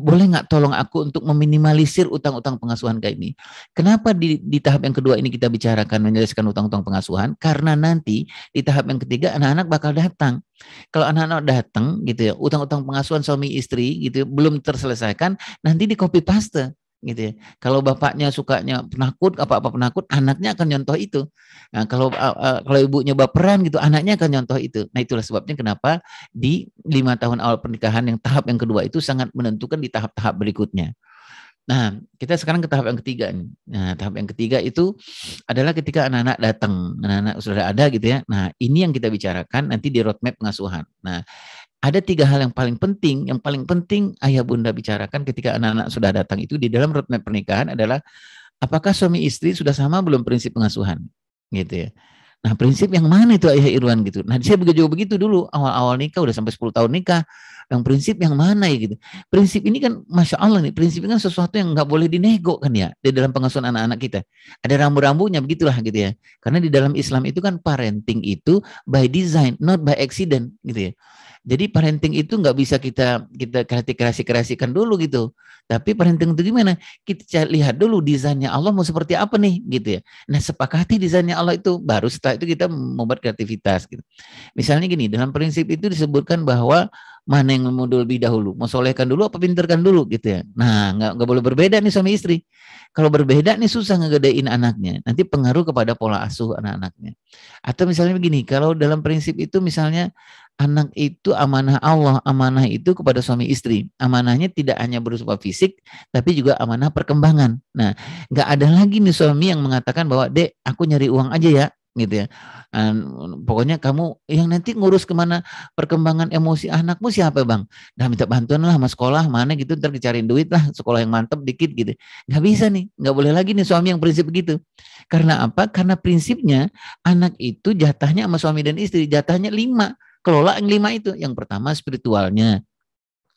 boleh nggak tolong aku untuk meminimalisir utang-utang pengasuhan kayak ini? Kenapa di, di tahap yang kedua ini kita bicarakan menyelesaikan utang-utang pengasuhan? Karena nanti di tahap yang ketiga anak-anak bakal datang. Kalau anak-anak datang gitu ya, utang-utang pengasuhan suami istri gitu belum terselesaikan, nanti di copy paste gitu ya. Kalau bapaknya sukanya penakut, apa-apa penakut, anaknya akan nyontoh itu. Nah, kalau uh, kalau ibunya baperan gitu, anaknya akan nyontoh itu. Nah, itulah sebabnya kenapa di lima tahun awal pernikahan yang tahap yang kedua itu sangat menentukan di tahap-tahap berikutnya. Nah, kita sekarang ke tahap yang ketiga nih. Nah, tahap yang ketiga itu adalah ketika anak-anak datang, anak-anak sudah ada gitu ya. Nah, ini yang kita bicarakan nanti di roadmap pengasuhan. Nah, ada tiga hal yang paling penting, yang paling penting ayah bunda bicarakan ketika anak-anak sudah datang itu di dalam roadmap pernikahan adalah apakah suami istri sudah sama belum prinsip pengasuhan, gitu ya. Nah prinsip yang mana itu ayah Irwan gitu. Nah saya begitu begitu dulu awal-awal nikah udah sampai 10 tahun nikah. Yang prinsip yang mana ya gitu. Prinsip ini kan masya Allah nih. Prinsip ini kan sesuatu yang nggak boleh dinego kan ya di dalam pengasuhan anak-anak kita. Ada rambu-rambunya begitulah gitu ya. Karena di dalam Islam itu kan parenting itu by design, not by accident gitu ya. Jadi parenting itu nggak bisa kita kita kreasi kreasikan dulu gitu. Tapi parenting itu gimana? Kita lihat dulu desainnya Allah mau seperti apa nih gitu ya. Nah sepakati desainnya Allah itu baru setelah itu kita membuat kreativitas gitu. Misalnya gini, dalam prinsip itu disebutkan bahwa mana yang mau lebih dahulu, mau solehkan dulu apa pinterkan dulu gitu ya. Nah nggak nggak boleh berbeda nih suami istri. Kalau berbeda nih susah ngegedein anaknya. Nanti pengaruh kepada pola asuh anak-anaknya. Atau misalnya begini, kalau dalam prinsip itu misalnya anak itu amanah Allah, amanah itu kepada suami istri. Amanahnya tidak hanya berupa fisik, tapi juga amanah perkembangan. Nah, nggak ada lagi nih suami yang mengatakan bahwa, dek, aku nyari uang aja ya, gitu ya. Dan, pokoknya kamu yang nanti ngurus ke mana perkembangan emosi anakmu siapa bang? Nah minta bantuan lah sama sekolah mana gitu, ntar dicariin duit lah sekolah yang mantep dikit gitu. Nggak bisa nih, nggak boleh lagi nih suami yang prinsip begitu. Karena apa? Karena prinsipnya anak itu jatahnya sama suami dan istri, jatahnya lima kelola yang lima itu. Yang pertama spiritualnya,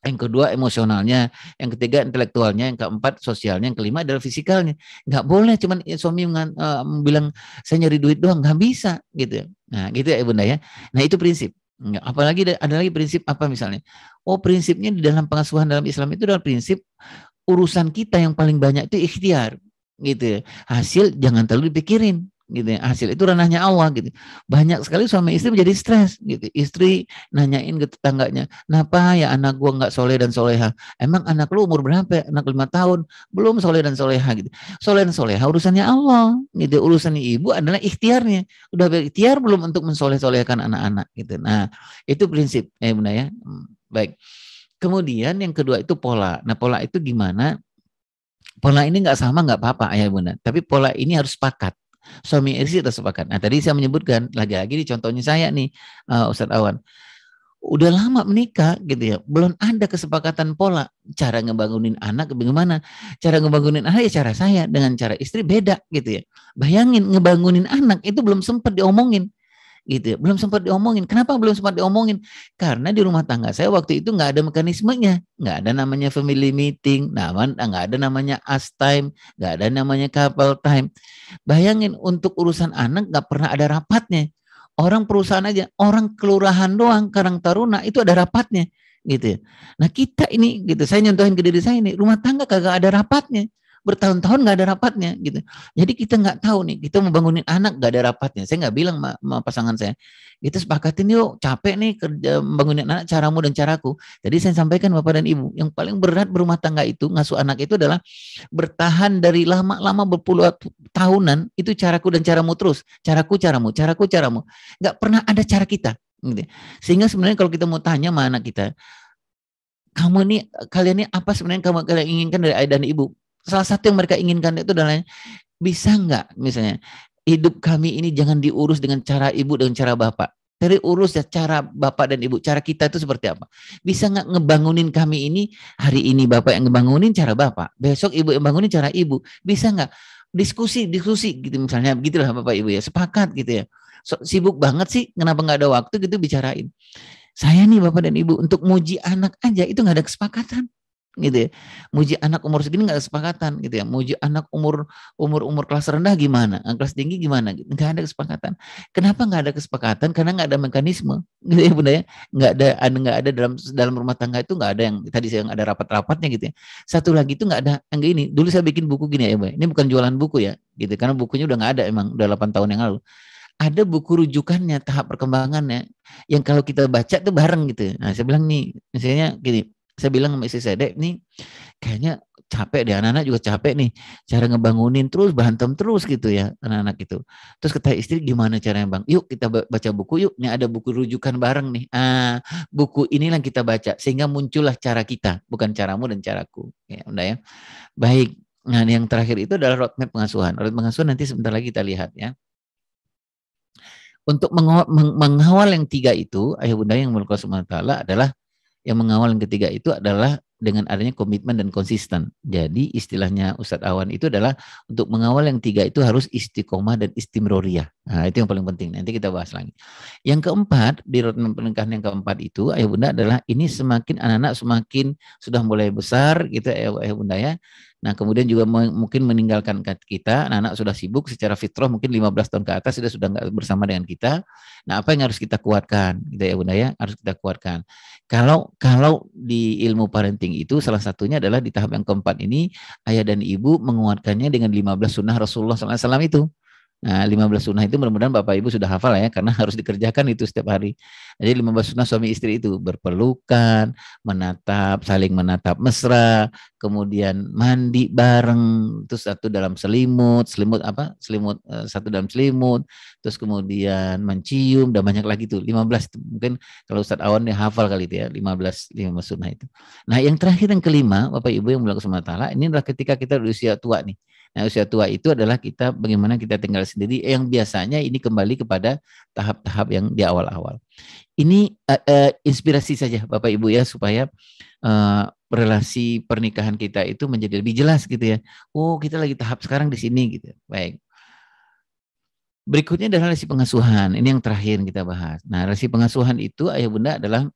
yang kedua emosionalnya, yang ketiga intelektualnya, yang keempat sosialnya, yang kelima adalah fisikalnya. Nggak boleh cuman suami uh, bilang saya nyari duit doang, nggak bisa gitu. Nah gitu ya bunda ya. Nah itu prinsip. Apalagi ada lagi prinsip apa misalnya? Oh prinsipnya di dalam pengasuhan dalam Islam itu adalah prinsip urusan kita yang paling banyak itu ikhtiar gitu ya. Hasil jangan terlalu dipikirin gitu ya. Hasil itu ranahnya Allah gitu. Banyak sekali suami istri menjadi stres gitu. Istri nanyain ke tetangganya, "Kenapa ya anak gua nggak soleh dan soleha?" Emang anak lu umur berapa? Anak lima tahun, belum soleh dan soleha gitu. Soleh dan soleha urusannya Allah gitu. Urusannya ibu adalah ikhtiarnya. Udah berikhtiar belum untuk mensoleh-solehkan anak-anak gitu. Nah, itu prinsip ya Bunda ya. Hmm, baik. Kemudian yang kedua itu pola. Nah, pola itu gimana? Pola ini nggak sama nggak apa-apa ayah bunda, tapi pola ini harus sepakat suami istri kita sepakat. Nah tadi saya menyebutkan lagi-lagi di contohnya saya nih uh, Ustadz Awan. Udah lama menikah gitu ya, belum ada kesepakatan pola cara ngebangunin anak bagaimana. Cara ngebangunin anak ya cara saya dengan cara istri beda gitu ya. Bayangin ngebangunin anak itu belum sempat diomongin gitu ya. Belum sempat diomongin. Kenapa belum sempat diomongin? Karena di rumah tangga saya waktu itu nggak ada mekanismenya, nggak ada namanya family meeting, nah, nggak ada namanya as time, nggak ada namanya couple time. Bayangin untuk urusan anak nggak pernah ada rapatnya. Orang perusahaan aja, orang kelurahan doang, Karang Taruna itu ada rapatnya gitu ya. Nah kita ini gitu, saya nyontohin ke diri saya ini, rumah tangga kagak ada rapatnya bertahun-tahun nggak ada rapatnya gitu. Jadi kita nggak tahu nih, kita mau bangunin anak nggak ada rapatnya. Saya nggak bilang sama pasangan saya, kita sepakatin yuk capek nih kerja bangunin anak caramu dan caraku. Jadi saya sampaikan bapak dan ibu, yang paling berat berumah tangga itu ngasuh anak itu adalah bertahan dari lama-lama berpuluh tahunan itu caraku dan caramu terus, caraku caramu, caraku caramu. Nggak pernah ada cara kita. Gitu. Sehingga sebenarnya kalau kita mau tanya sama anak kita, kamu ini kalian ini apa sebenarnya kamu kalian inginkan dari ayah dan ibu? Salah satu yang mereka inginkan itu adalah bisa nggak misalnya hidup kami ini jangan diurus dengan cara ibu dengan cara bapak. Dari urus ya cara bapak dan ibu, cara kita itu seperti apa? Bisa nggak ngebangunin kami ini hari ini bapak yang ngebangunin cara bapak, besok ibu yang bangunin cara ibu. Bisa nggak diskusi diskusi gitu misalnya begitulah bapak ibu ya sepakat gitu ya. So, sibuk banget sih, kenapa nggak ada waktu gitu bicarain. Saya nih bapak dan ibu untuk muji anak aja itu nggak ada kesepakatan gitu ya. Muji anak umur segini nggak ada kesepakatan gitu ya. Muji anak umur umur umur kelas rendah gimana, kelas tinggi gimana, gitu. nggak ada kesepakatan. Kenapa nggak ada kesepakatan? Karena nggak ada mekanisme, gitu ya bunda ya. Nggak ada nggak ada dalam dalam rumah tangga itu nggak ada yang tadi saya ada rapat-rapatnya gitu ya. Satu lagi itu nggak ada yang gini. Dulu saya bikin buku gini ya, Ini bukan jualan buku ya, gitu. Karena bukunya udah nggak ada emang udah 8 tahun yang lalu ada buku rujukannya tahap perkembangannya yang kalau kita baca tuh bareng gitu. Nah, saya bilang nih, misalnya gini, saya bilang sama istri saya, Dek, nih kayaknya capek deh anak-anak juga capek nih cara ngebangunin terus berantem terus gitu ya anak-anak itu. Terus kata istri gimana caranya bang? Yuk kita baca buku yuk nih ada buku rujukan bareng nih. Ah buku inilah kita baca sehingga muncullah cara kita bukan caramu dan caraku ya udah ya. Baik nah yang terakhir itu adalah roadmap pengasuhan. Roadmap pengasuhan nanti sebentar lagi kita lihat ya. Untuk mengawal yang tiga itu ayah bunda yang mulia subhanahu adalah yang mengawal yang ketiga itu adalah dengan adanya komitmen dan konsisten. Jadi istilahnya Ustadz Awan itu adalah untuk mengawal yang tiga itu harus istiqomah dan istimroriyah. Nah, itu yang paling penting. Nanti kita bahas lagi. Yang keempat, di roadmap pernikahan yang keempat itu, ayah bunda adalah ini semakin anak-anak semakin sudah mulai besar gitu ayah, ayah bunda ya. Nah, kemudian juga mungkin meninggalkan kita, anak-anak sudah sibuk secara fitrah mungkin 15 tahun ke atas sudah sudah nggak bersama dengan kita. Nah, apa yang harus kita kuatkan? Gitu ya Bunda ya, harus kita kuatkan. Kalau kalau di ilmu parenting itu salah satunya adalah di tahap yang keempat ini ayah dan ibu menguatkannya dengan 15 sunnah Rasulullah SAW itu. Nah, 15 sunnah itu mudah-mudahan Bapak Ibu sudah hafal ya, karena harus dikerjakan itu setiap hari. Jadi 15 sunnah suami istri itu berpelukan, menatap, saling menatap mesra, kemudian mandi bareng, terus satu dalam selimut, selimut apa? Selimut eh, satu dalam selimut, terus kemudian mencium dan banyak lagi tuh 15 itu. Mungkin kalau Ustaz Awan ya hafal kali itu ya, 15 15 sunnah itu. Nah, yang terakhir yang kelima, Bapak Ibu yang melakukan taala, ini adalah ketika kita usia tua nih. Nah, usia tua itu adalah kita bagaimana kita tinggal sendiri yang biasanya ini kembali kepada tahap-tahap yang di awal-awal. Ini uh, uh, inspirasi saja Bapak Ibu ya supaya uh, relasi pernikahan kita itu menjadi lebih jelas gitu ya. Oh, kita lagi tahap sekarang di sini gitu. Baik. Berikutnya adalah relasi pengasuhan. Ini yang terakhir kita bahas. Nah, relasi pengasuhan itu ayah bunda adalah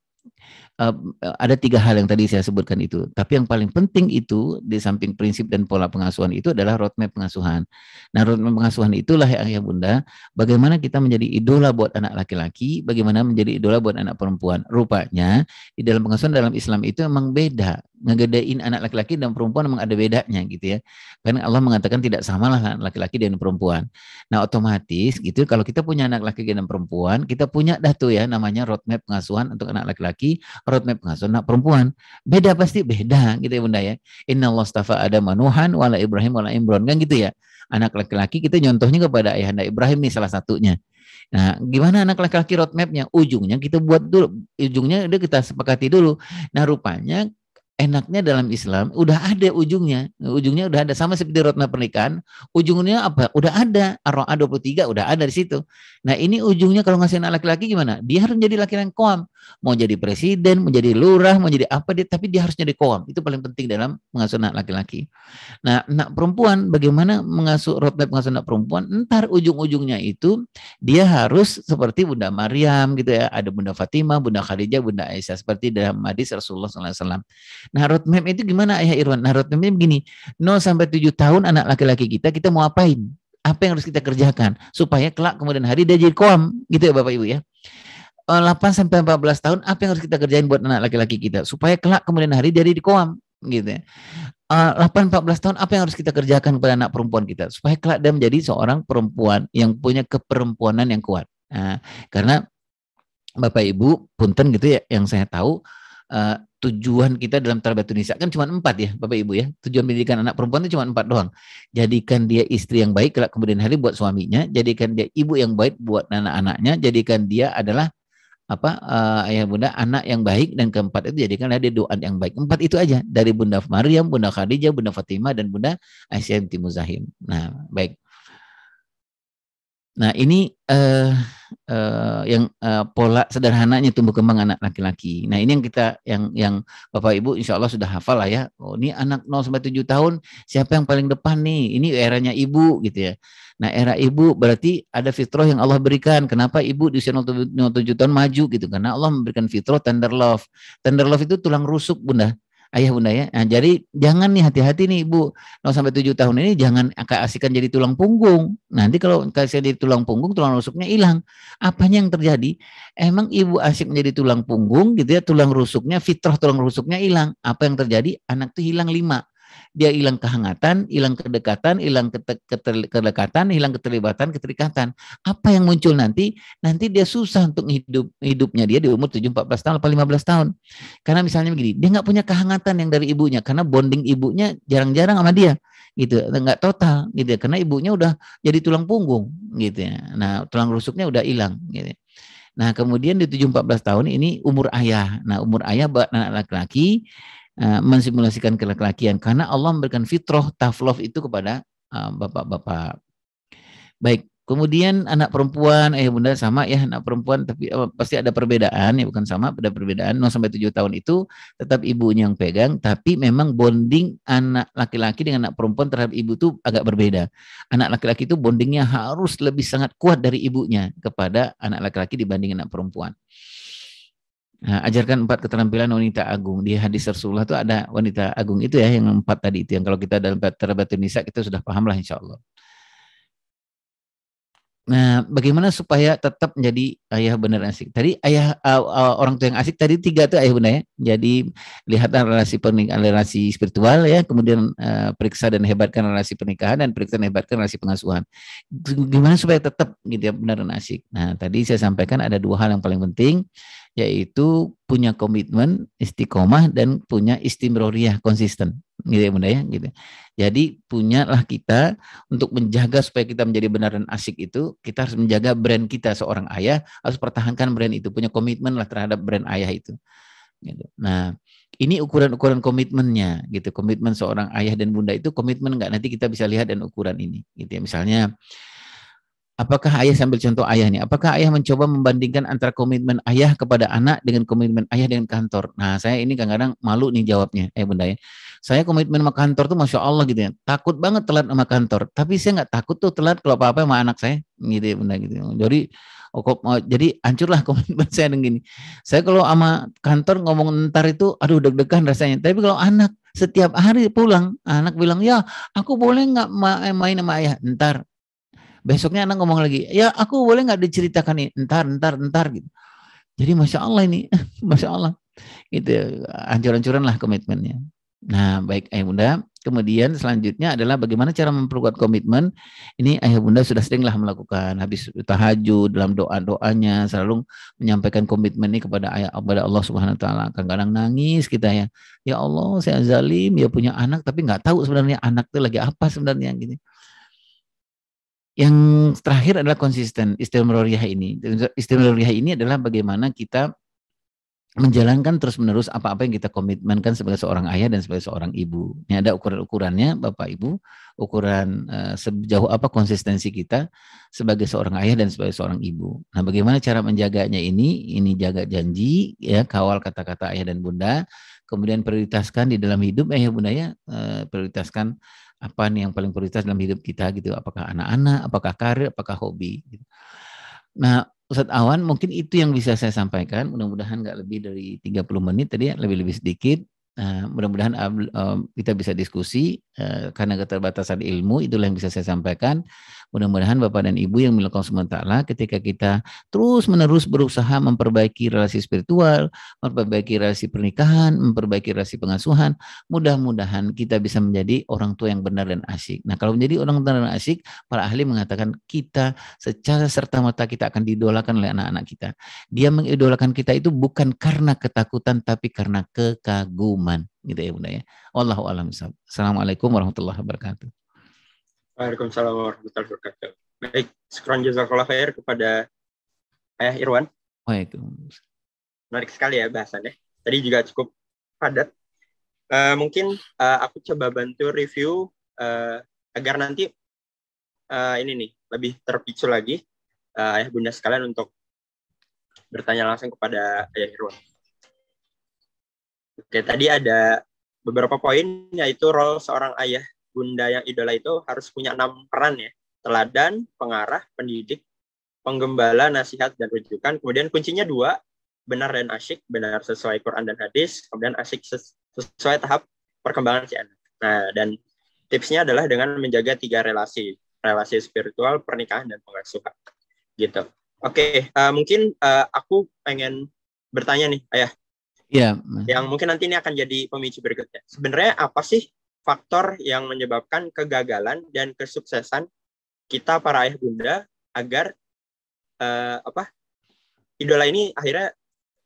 uh, ada tiga hal yang tadi saya sebutkan itu. Tapi yang paling penting itu di samping prinsip dan pola pengasuhan itu adalah roadmap pengasuhan. Nah, roadmap pengasuhan itulah yang ayah bunda, bagaimana kita menjadi idola buat anak laki-laki, bagaimana menjadi idola buat anak perempuan. Rupanya di dalam pengasuhan dalam Islam itu memang beda ngegedein anak laki-laki dan perempuan memang ada bedanya gitu ya. Karena Allah mengatakan tidak samalah anak laki-laki dan perempuan. Nah otomatis gitu kalau kita punya anak laki-laki dan perempuan, kita punya dah tuh ya namanya roadmap pengasuhan untuk anak laki-laki, roadmap pengasuhan anak perempuan. Beda pasti beda gitu ya bunda ya. Inna Allah stafa ada manuhan wala Ibrahim wala Imron kan gitu ya. Anak laki-laki kita nyontohnya kepada ayahanda Ibrahim nih salah satunya. Nah, gimana anak laki-laki roadmapnya? Ujungnya kita buat dulu, ujungnya udah kita sepakati dulu. Nah, rupanya enaknya dalam Islam udah ada ujungnya. Ujungnya udah ada sama seperti roadmap pernikahan. Ujungnya apa? Udah ada. Ar-Ra'ah 23 udah ada di situ. Nah, ini ujungnya kalau ngasih anak laki-laki gimana? Dia harus menjadi laki yang koam. Mau jadi presiden, mau jadi lurah, mau jadi apa dia tapi dia harus jadi koam. Itu paling penting dalam mengasuh anak laki-laki. Nah, anak perempuan bagaimana mengasuh roadmap mengasuh anak perempuan? Entar ujung-ujungnya itu dia harus seperti Bunda Maryam gitu ya. Ada Bunda Fatimah, Bunda Khadijah, Bunda Aisyah seperti dalam hadis Rasulullah SAW. Nah, roadmap itu gimana Ayah Irwan? Nah, roadmapnya begini, 0 sampai 7 tahun anak laki-laki kita, kita mau apain? Apa yang harus kita kerjakan? Supaya kelak kemudian hari dia jadi koam. Gitu ya Bapak Ibu ya. 8 eh, sampai 14 tahun, apa yang harus kita kerjain buat anak laki-laki kita? Supaya kelak kemudian hari dia jadi koam. Gitu ya. 8 eh, 14 tahun apa yang harus kita kerjakan kepada anak perempuan kita supaya kelak dia menjadi seorang perempuan yang punya keperempuanan yang kuat. Nah, karena Bapak Ibu punten gitu ya yang saya tahu uh, tujuan kita dalam tarbiyatun nisa kan cuma empat ya Bapak Ibu ya. Tujuan pendidikan anak perempuan itu cuma empat doang. Jadikan dia istri yang baik kelak kemudian hari buat suaminya, jadikan dia ibu yang baik buat anak-anaknya, jadikan dia adalah apa uh, ayah bunda anak yang baik. Dan keempat itu jadikan dia doa yang baik. Empat itu aja. Dari bunda Maryam bunda Khadijah bunda Fatimah dan bunda Aisyah binti Muzahim. Nah baik nah ini uh, uh, yang uh, pola sederhananya tumbuh kembang anak laki-laki. Nah ini yang kita yang yang Bapak Ibu Insya Allah sudah hafal lah ya. Oh ini anak 0 sampai 7 tahun siapa yang paling depan nih? Ini eranya ibu gitu ya. Nah era ibu berarti ada fitrah yang Allah berikan. Kenapa ibu di usia 07 tahun maju gitu? Karena Allah memberikan fitrah tender love. Tender love itu tulang rusuk bunda ayah bunda ya. Nah, jadi jangan nih hati-hati nih ibu 0 sampai 7 tahun ini jangan asihkan jadi tulang punggung. Nanti kalau kasih jadi tulang punggung, tulang rusuknya hilang. Apanya yang terjadi? Emang ibu asik menjadi tulang punggung gitu ya, tulang rusuknya, fitrah tulang rusuknya hilang. Apa yang terjadi? Anak tuh hilang lima. Dia hilang kehangatan, hilang kedekatan, hilang kedekatan, hilang keterlibatan, keterikatan. Apa yang muncul nanti? Nanti dia susah untuk hidup hidupnya dia di umur 7 14 tahun atau 15 tahun. Karena misalnya begini, dia nggak punya kehangatan yang dari ibunya karena bonding ibunya jarang-jarang sama dia gitu nggak total gitu ya. karena ibunya udah jadi tulang punggung gitu ya nah tulang rusuknya udah hilang gitu ya. Nah, kemudian di 7-14 tahun ini umur ayah. Nah, umur ayah anak laki-laki uh, mensimulasikan kelaki-lakian karena Allah memberikan fitrah taflof itu kepada uh, bapak-bapak. Baik, Kemudian anak perempuan, eh bunda sama ya anak perempuan, tapi eh, pasti ada perbedaan ya bukan sama, ada perbedaan. 0 sampai 7 tahun itu tetap ibunya yang pegang, tapi memang bonding anak laki-laki dengan anak perempuan terhadap ibu itu agak berbeda. Anak laki-laki itu bondingnya harus lebih sangat kuat dari ibunya kepada anak laki-laki dibanding anak perempuan. Nah, ajarkan empat keterampilan wanita agung. Di hadis Rasulullah itu ada wanita agung itu ya, yang empat tadi itu. Yang kalau kita dalam terabatun nisa kita sudah paham lah insya Allah. Nah, bagaimana supaya tetap menjadi ayah benar asik? Tadi ayah uh, uh, orang tua yang asik tadi tiga tuh ayah benar ya. Jadi lihatlah relasi pernikahan, relasi spiritual ya, kemudian uh, periksa dan hebatkan relasi pernikahan dan periksa dan hebatkan relasi pengasuhan. Gimana supaya tetap gitu ya benar dan asik? Nah, tadi saya sampaikan ada dua hal yang paling penting yaitu punya komitmen istiqomah dan punya istimroriyah konsisten. Gitu ya bunda ya gitu. Jadi punyalah kita untuk menjaga supaya kita menjadi benar dan asik itu kita harus menjaga brand kita seorang ayah harus pertahankan brand itu punya komitmen lah terhadap brand ayah itu. Gitu. nah ini ukuran-ukuran komitmennya gitu. Komitmen seorang ayah dan bunda itu komitmen enggak nanti kita bisa lihat dan ukuran ini gitu ya. Misalnya Apakah ayah sambil contoh ayah nih? Apakah ayah mencoba membandingkan antara komitmen ayah kepada anak dengan komitmen ayah dengan kantor? Nah, saya ini kadang-kadang malu nih jawabnya, eh bunda ya. Saya komitmen sama kantor tuh masya Allah gitu ya. Takut banget telat sama kantor. Tapi saya nggak takut tuh telat kalau apa-apa sama anak saya, gitu ya bunda gitu. Jadi oh, jadi hancurlah komitmen saya dengan gini. Saya kalau sama kantor ngomong ntar itu, aduh deg-degan rasanya. Tapi kalau anak setiap hari pulang, anak bilang ya aku boleh nggak main sama ayah ntar Besoknya anak ngomong lagi, ya aku boleh nggak diceritakan ini, entar, entar, entar gitu. Jadi masya Allah ini, masya Allah, itu hancur-hancuran lah komitmennya. Nah, baik ayah bunda. Kemudian selanjutnya adalah bagaimana cara memperkuat komitmen. Ini ayah bunda sudah seringlah melakukan habis tahajud dalam doa-doanya selalu menyampaikan komitmen ini kepada ayah kepada Allah Subhanahu wa taala. Kadang-kadang nangis kita ya. Ya Allah, saya zalim, ya punya anak tapi nggak tahu sebenarnya anak itu lagi apa sebenarnya gitu. Yang terakhir adalah konsisten istimroriyah ini. Istimroriyah ini adalah bagaimana kita menjalankan terus-menerus apa-apa yang kita komitmenkan sebagai seorang ayah dan sebagai seorang ibu. Ini ada ukuran-ukurannya Bapak Ibu, ukuran uh, sejauh apa konsistensi kita sebagai seorang ayah dan sebagai seorang ibu. Nah, bagaimana cara menjaganya ini? Ini jaga janji, ya, kawal kata-kata ayah dan bunda, kemudian prioritaskan di dalam hidup ayah bunda ya, uh, prioritaskan apa nih yang paling prioritas dalam hidup kita gitu apakah anak-anak apakah karir apakah hobi gitu. nah Ustadz Awan mungkin itu yang bisa saya sampaikan mudah-mudahan nggak lebih dari 30 menit tadi lebih-lebih sedikit Uh, mudah-mudahan uh, kita bisa diskusi uh, karena keterbatasan ilmu itulah yang bisa saya sampaikan. Mudah-mudahan Bapak dan Ibu yang melakukan semua taala ketika kita terus menerus berusaha memperbaiki relasi spiritual, memperbaiki relasi pernikahan, memperbaiki relasi pengasuhan, mudah-mudahan kita bisa menjadi orang tua yang benar dan asik. Nah, kalau menjadi orang benar dan asik, para ahli mengatakan kita secara serta merta kita akan didolakan oleh anak-anak kita. Dia mengidolakan kita itu bukan karena ketakutan tapi karena kekaguman gitu ya Bunda ya. Wallahu a'lam Assalamualaikum warahmatullahi wabarakatuh. Waalaikumsalam warahmatullahi wabarakatuh. Baik, sekurang jazakallah khair kepada Ayah Irwan. Waalaikumsalam. Menarik sekali ya bahasannya. Tadi juga cukup padat. Uh, mungkin uh, aku coba bantu review uh, agar nanti uh, ini nih lebih terpicu lagi uh, ayah bunda sekalian untuk bertanya langsung kepada ayah Irwan. Oke, tadi ada beberapa poin yaitu role seorang ayah bunda yang idola itu harus punya enam peran ya. Teladan, pengarah, pendidik, penggembala, nasihat, dan rujukan. Kemudian kuncinya dua, benar dan asyik, benar sesuai Quran dan hadis, kemudian asyik sesuai tahap perkembangan si anak. Nah, dan tipsnya adalah dengan menjaga tiga relasi, relasi spiritual, pernikahan, dan pengasuhan. Gitu. Oke, okay, uh, eh, mungkin uh, aku pengen bertanya nih, ayah. Iya. Yang mungkin nanti ini akan jadi pemicu berikutnya. Sebenarnya apa sih faktor yang menyebabkan kegagalan dan kesuksesan kita para ayah bunda agar uh, apa idola ini akhirnya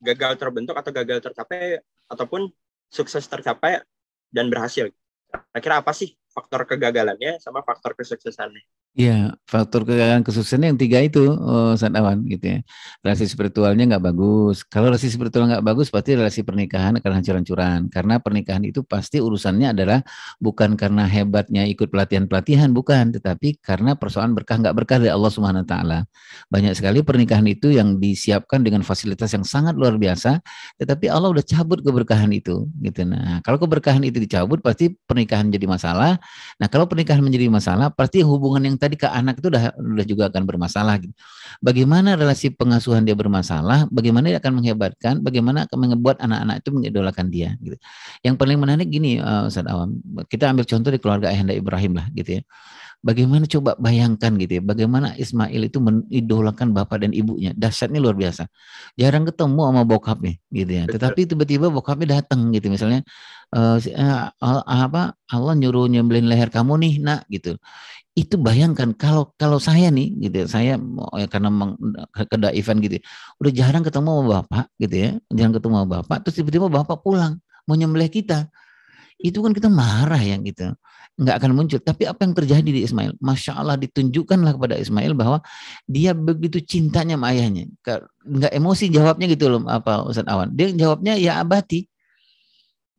gagal terbentuk atau gagal tercapai ataupun sukses tercapai dan berhasil. Kira-kira apa sih faktor kegagalannya sama faktor kesuksesannya? Iya, faktor kegagalan kesuksesannya yang tiga itu, oh, gitu ya. Relasi spiritualnya nggak bagus. Kalau relasi spiritual nggak bagus, pasti relasi pernikahan akan hancur-hancuran. Karena pernikahan itu pasti urusannya adalah bukan karena hebatnya ikut pelatihan-pelatihan, bukan, tetapi karena persoalan berkah nggak berkah dari Allah Subhanahu Taala. Banyak sekali pernikahan itu yang disiapkan dengan fasilitas yang sangat luar biasa, tetapi Allah udah cabut keberkahan itu, gitu. Nah, kalau keberkahan itu dicabut, pasti pernikahan jadi masalah. Nah, kalau pernikahan menjadi masalah, pasti hubungan yang tadi ke anak itu udah udah juga akan bermasalah gitu. Bagaimana relasi pengasuhan dia bermasalah, bagaimana dia akan menghebatkan, bagaimana akan membuat anak-anak itu mengidolakan dia gitu. Yang paling menarik gini uh, Ustaz Awam, kita ambil contoh di keluarga Ayahanda Ibrahim lah gitu ya. Bagaimana coba bayangkan gitu ya, bagaimana Ismail itu mengidolakan bapak dan ibunya. Dahsyatnya luar biasa. Jarang ketemu sama bokapnya gitu ya. Tetapi tiba-tiba bokapnya datang gitu misalnya uh, apa Allah nyuruh nyembelin leher kamu nih nak gitu itu bayangkan kalau kalau saya nih gitu ya, saya ya karena meng, event gitu ya, udah jarang ketemu sama bapak gitu ya jarang ketemu sama bapak terus tiba-tiba bapak pulang mau nyembelih kita itu kan kita marah yang gitu nggak akan muncul tapi apa yang terjadi di Ismail masya Allah ditunjukkanlah kepada Ismail bahwa dia begitu cintanya sama ayahnya nggak emosi jawabnya gitu loh apa Ustaz Awan dia jawabnya ya abati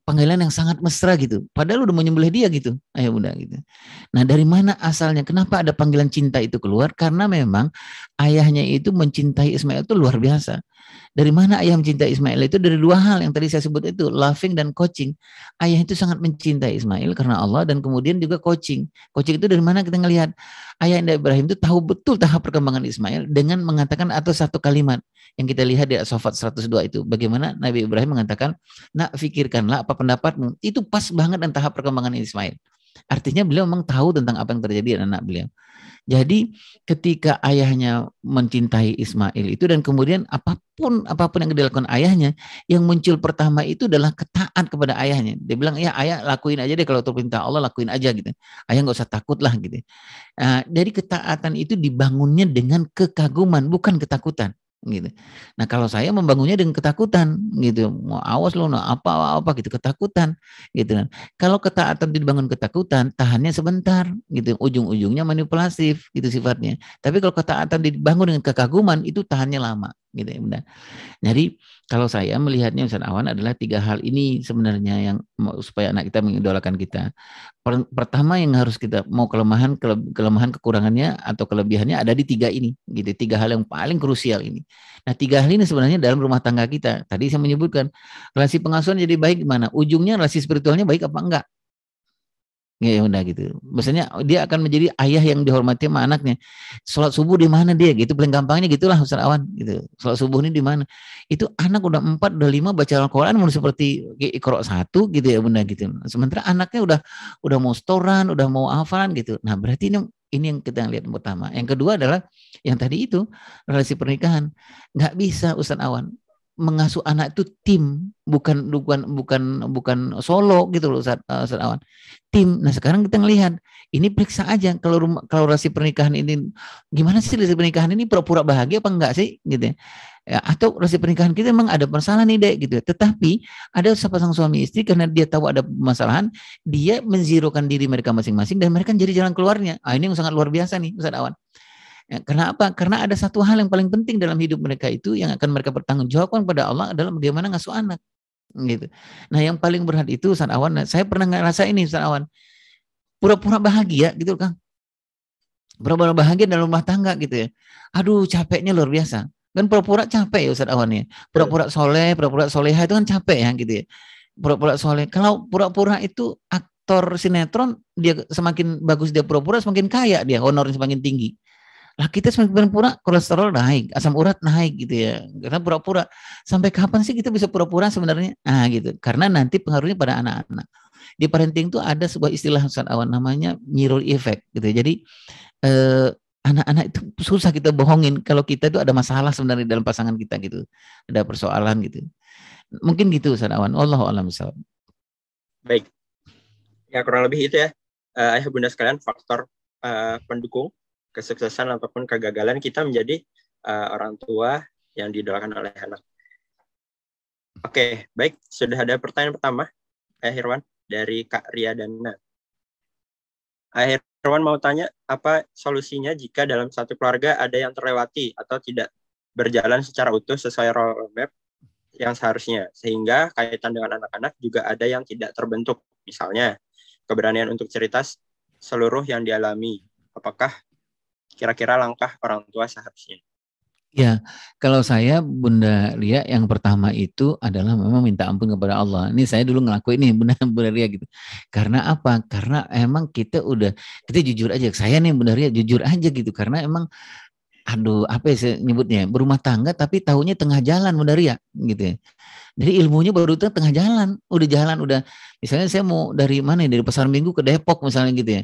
panggilan yang sangat mesra gitu. Padahal udah mau nyembelih dia gitu, ayah bunda gitu. Nah dari mana asalnya? Kenapa ada panggilan cinta itu keluar? Karena memang ayahnya itu mencintai Ismail itu luar biasa. Dari mana ayah mencintai Ismail itu dari dua hal yang tadi saya sebut itu loving dan coaching. Ayah itu sangat mencintai Ismail karena Allah dan kemudian juga coaching. Coaching itu dari mana kita ngelihat ayah Ibrahim itu tahu betul tahap perkembangan Ismail dengan mengatakan atau satu kalimat yang kita lihat di Sofat 102 itu. Bagaimana Nabi Ibrahim mengatakan, nak fikirkanlah apa pendapatmu. Itu pas banget dan tahap perkembangan Ismail. Artinya beliau memang tahu tentang apa yang terjadi dan anak beliau. Jadi ketika ayahnya mencintai Ismail itu dan kemudian apa pun apa pun yang dilakukan ayahnya, yang muncul pertama itu adalah ketaat kepada ayahnya. Dia bilang ya ayah lakuin aja deh kalau perintah Allah lakuin aja gitu. Ayah nggak usah takut lah gitu. Nah, dari ketaatan itu dibangunnya dengan kekaguman bukan ketakutan gitu. Nah kalau saya membangunnya dengan ketakutan gitu, mau awas loh, apa apa gitu ketakutan gitu kan. Kalau ketaatan dibangun ketakutan, tahannya sebentar gitu, ujung-ujungnya manipulatif gitu sifatnya. Tapi kalau ketaatan dibangun dengan kekaguman itu tahannya lama gitu ya bunda. Jadi kalau saya melihatnya Ustaz Awan adalah tiga hal ini sebenarnya yang supaya anak kita mengidolakan kita. Pertama yang harus kita mau kelemahan kelemahan kekurangannya atau kelebihannya ada di tiga ini gitu. Tiga hal yang paling krusial ini. Nah tiga hal ini sebenarnya dalam rumah tangga kita. Tadi saya menyebutkan relasi pengasuhan jadi baik gimana? Ujungnya relasi spiritualnya baik apa enggak? Ya, ya udah gitu. Maksudnya dia akan menjadi ayah yang dihormati sama anaknya. Sholat subuh di mana dia? Gitu paling gampangnya gitulah Ustaz Awan gitu. Sholat subuh ini di mana? Itu anak udah empat, udah lima baca Al-Quran mau seperti ikro satu gitu ya bunda gitu. Sementara anaknya udah udah mau setoran, udah mau hafalan gitu. Nah berarti ini ini yang kita lihat yang pertama. Yang kedua adalah yang tadi itu relasi pernikahan. Nggak bisa Ustaz Awan mengasuh anak itu tim bukan bukan bukan bukan solo gitu loh saat, uh, saat awan. Tim. Nah sekarang kita ngelihat ini periksa aja kalau rumah kalau relasi pernikahan ini gimana sih relasi pernikahan ini? Pura-pura bahagia apa enggak sih? Gitu ya, ya atau relasi pernikahan kita memang ada masalah nih dek gitu ya. tetapi ada sepasang suami istri karena dia tahu ada permasalahan dia menzirokan diri mereka masing-masing dan mereka jadi jalan keluarnya. Ah, ini yang sangat luar biasa nih Ustaz Awan Ya, karena apa? Karena ada satu hal yang paling penting dalam hidup mereka itu yang akan mereka bertanggungjawabkan pada Allah adalah bagaimana ngasuh anak. Gitu. Nah, yang paling berat itu Ustaz Awan, saya pernah ngerasa ini Ustaz Awan. Pura-pura bahagia gitu Kang. Pura-pura bahagia dalam rumah tangga gitu ya. Aduh, capeknya luar biasa. Kan pura-pura capek ya Ustaz Awan ya. Pura-pura soleh, pura-pura soleha itu kan capek ya gitu ya. Pura-pura soleh. Kalau pura-pura itu aktor sinetron, dia semakin bagus dia pura-pura, semakin kaya dia, honornya semakin tinggi. Lah kita semakin pura kolesterol naik, asam urat naik gitu ya. Karena pura-pura. Sampai kapan sih kita bisa pura-pura sebenarnya? Nah gitu. Karena nanti pengaruhnya pada anak-anak. Di parenting itu ada sebuah istilah Ustaz Awan namanya mirror effect gitu. Jadi eh, anak-anak itu susah kita bohongin kalau kita itu ada masalah sebenarnya dalam pasangan kita gitu. Ada persoalan gitu. Mungkin gitu Ustaz Awan. Allah alam Baik. Ya kurang lebih itu ya uh, ayah bunda sekalian faktor uh, pendukung kesuksesan ataupun kegagalan kita menjadi uh, orang tua yang didolakan oleh anak. Oke, baik. Sudah ada pertanyaan pertama, Ayah Irwan, dari Kak Ria Dana. Ayah Irwan mau tanya, apa solusinya jika dalam satu keluarga ada yang terlewati atau tidak berjalan secara utuh sesuai roadmap yang seharusnya, sehingga kaitan dengan anak-anak juga ada yang tidak terbentuk. Misalnya, keberanian untuk cerita seluruh yang dialami. Apakah kira-kira langkah orang tua seharusnya? Ya, kalau saya Bunda Ria yang pertama itu adalah memang minta ampun kepada Allah. Ini saya dulu ngelakuin ini Bunda Bunda Ria gitu. Karena apa? Karena emang kita udah kita jujur aja. Saya nih Bunda Ria jujur aja gitu. Karena emang aduh apa ya saya nyebutnya berumah tangga tapi tahunya tengah jalan Bunda Ria gitu ya. Jadi ilmunya baru tengah jalan, udah jalan udah misalnya saya mau dari mana ya? Dari Pasar Minggu ke Depok misalnya gitu ya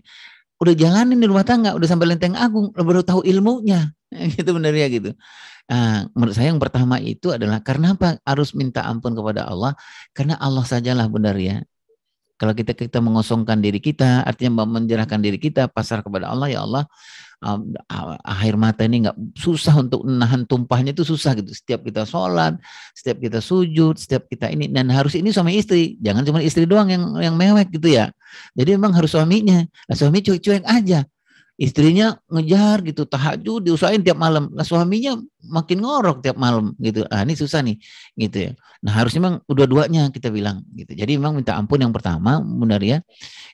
udah jalanin di rumah tangga, udah sampai lenteng agung, baru tahu ilmunya, gitu benar ya gitu. Nah, menurut saya yang pertama itu adalah karena apa harus minta ampun kepada Allah? Karena Allah sajalah benar ya. Kalau kita kita mengosongkan diri kita, artinya menyerahkan diri kita pasar kepada Allah ya Allah, um, air mata ini nggak susah untuk menahan tumpahnya itu susah gitu. Setiap kita sholat, setiap kita sujud, setiap kita ini dan harus ini suami istri, jangan cuma istri doang yang yang mewek gitu ya. Jadi memang harus suaminya. Nah, suami cuek-cuek aja istrinya ngejar gitu tahajud diusahain tiap malam. Nah suaminya makin ngorok tiap malam gitu. Ah ini susah nih gitu ya. Nah harusnya memang dua-duanya kita bilang gitu. Jadi memang minta ampun yang pertama benar ya.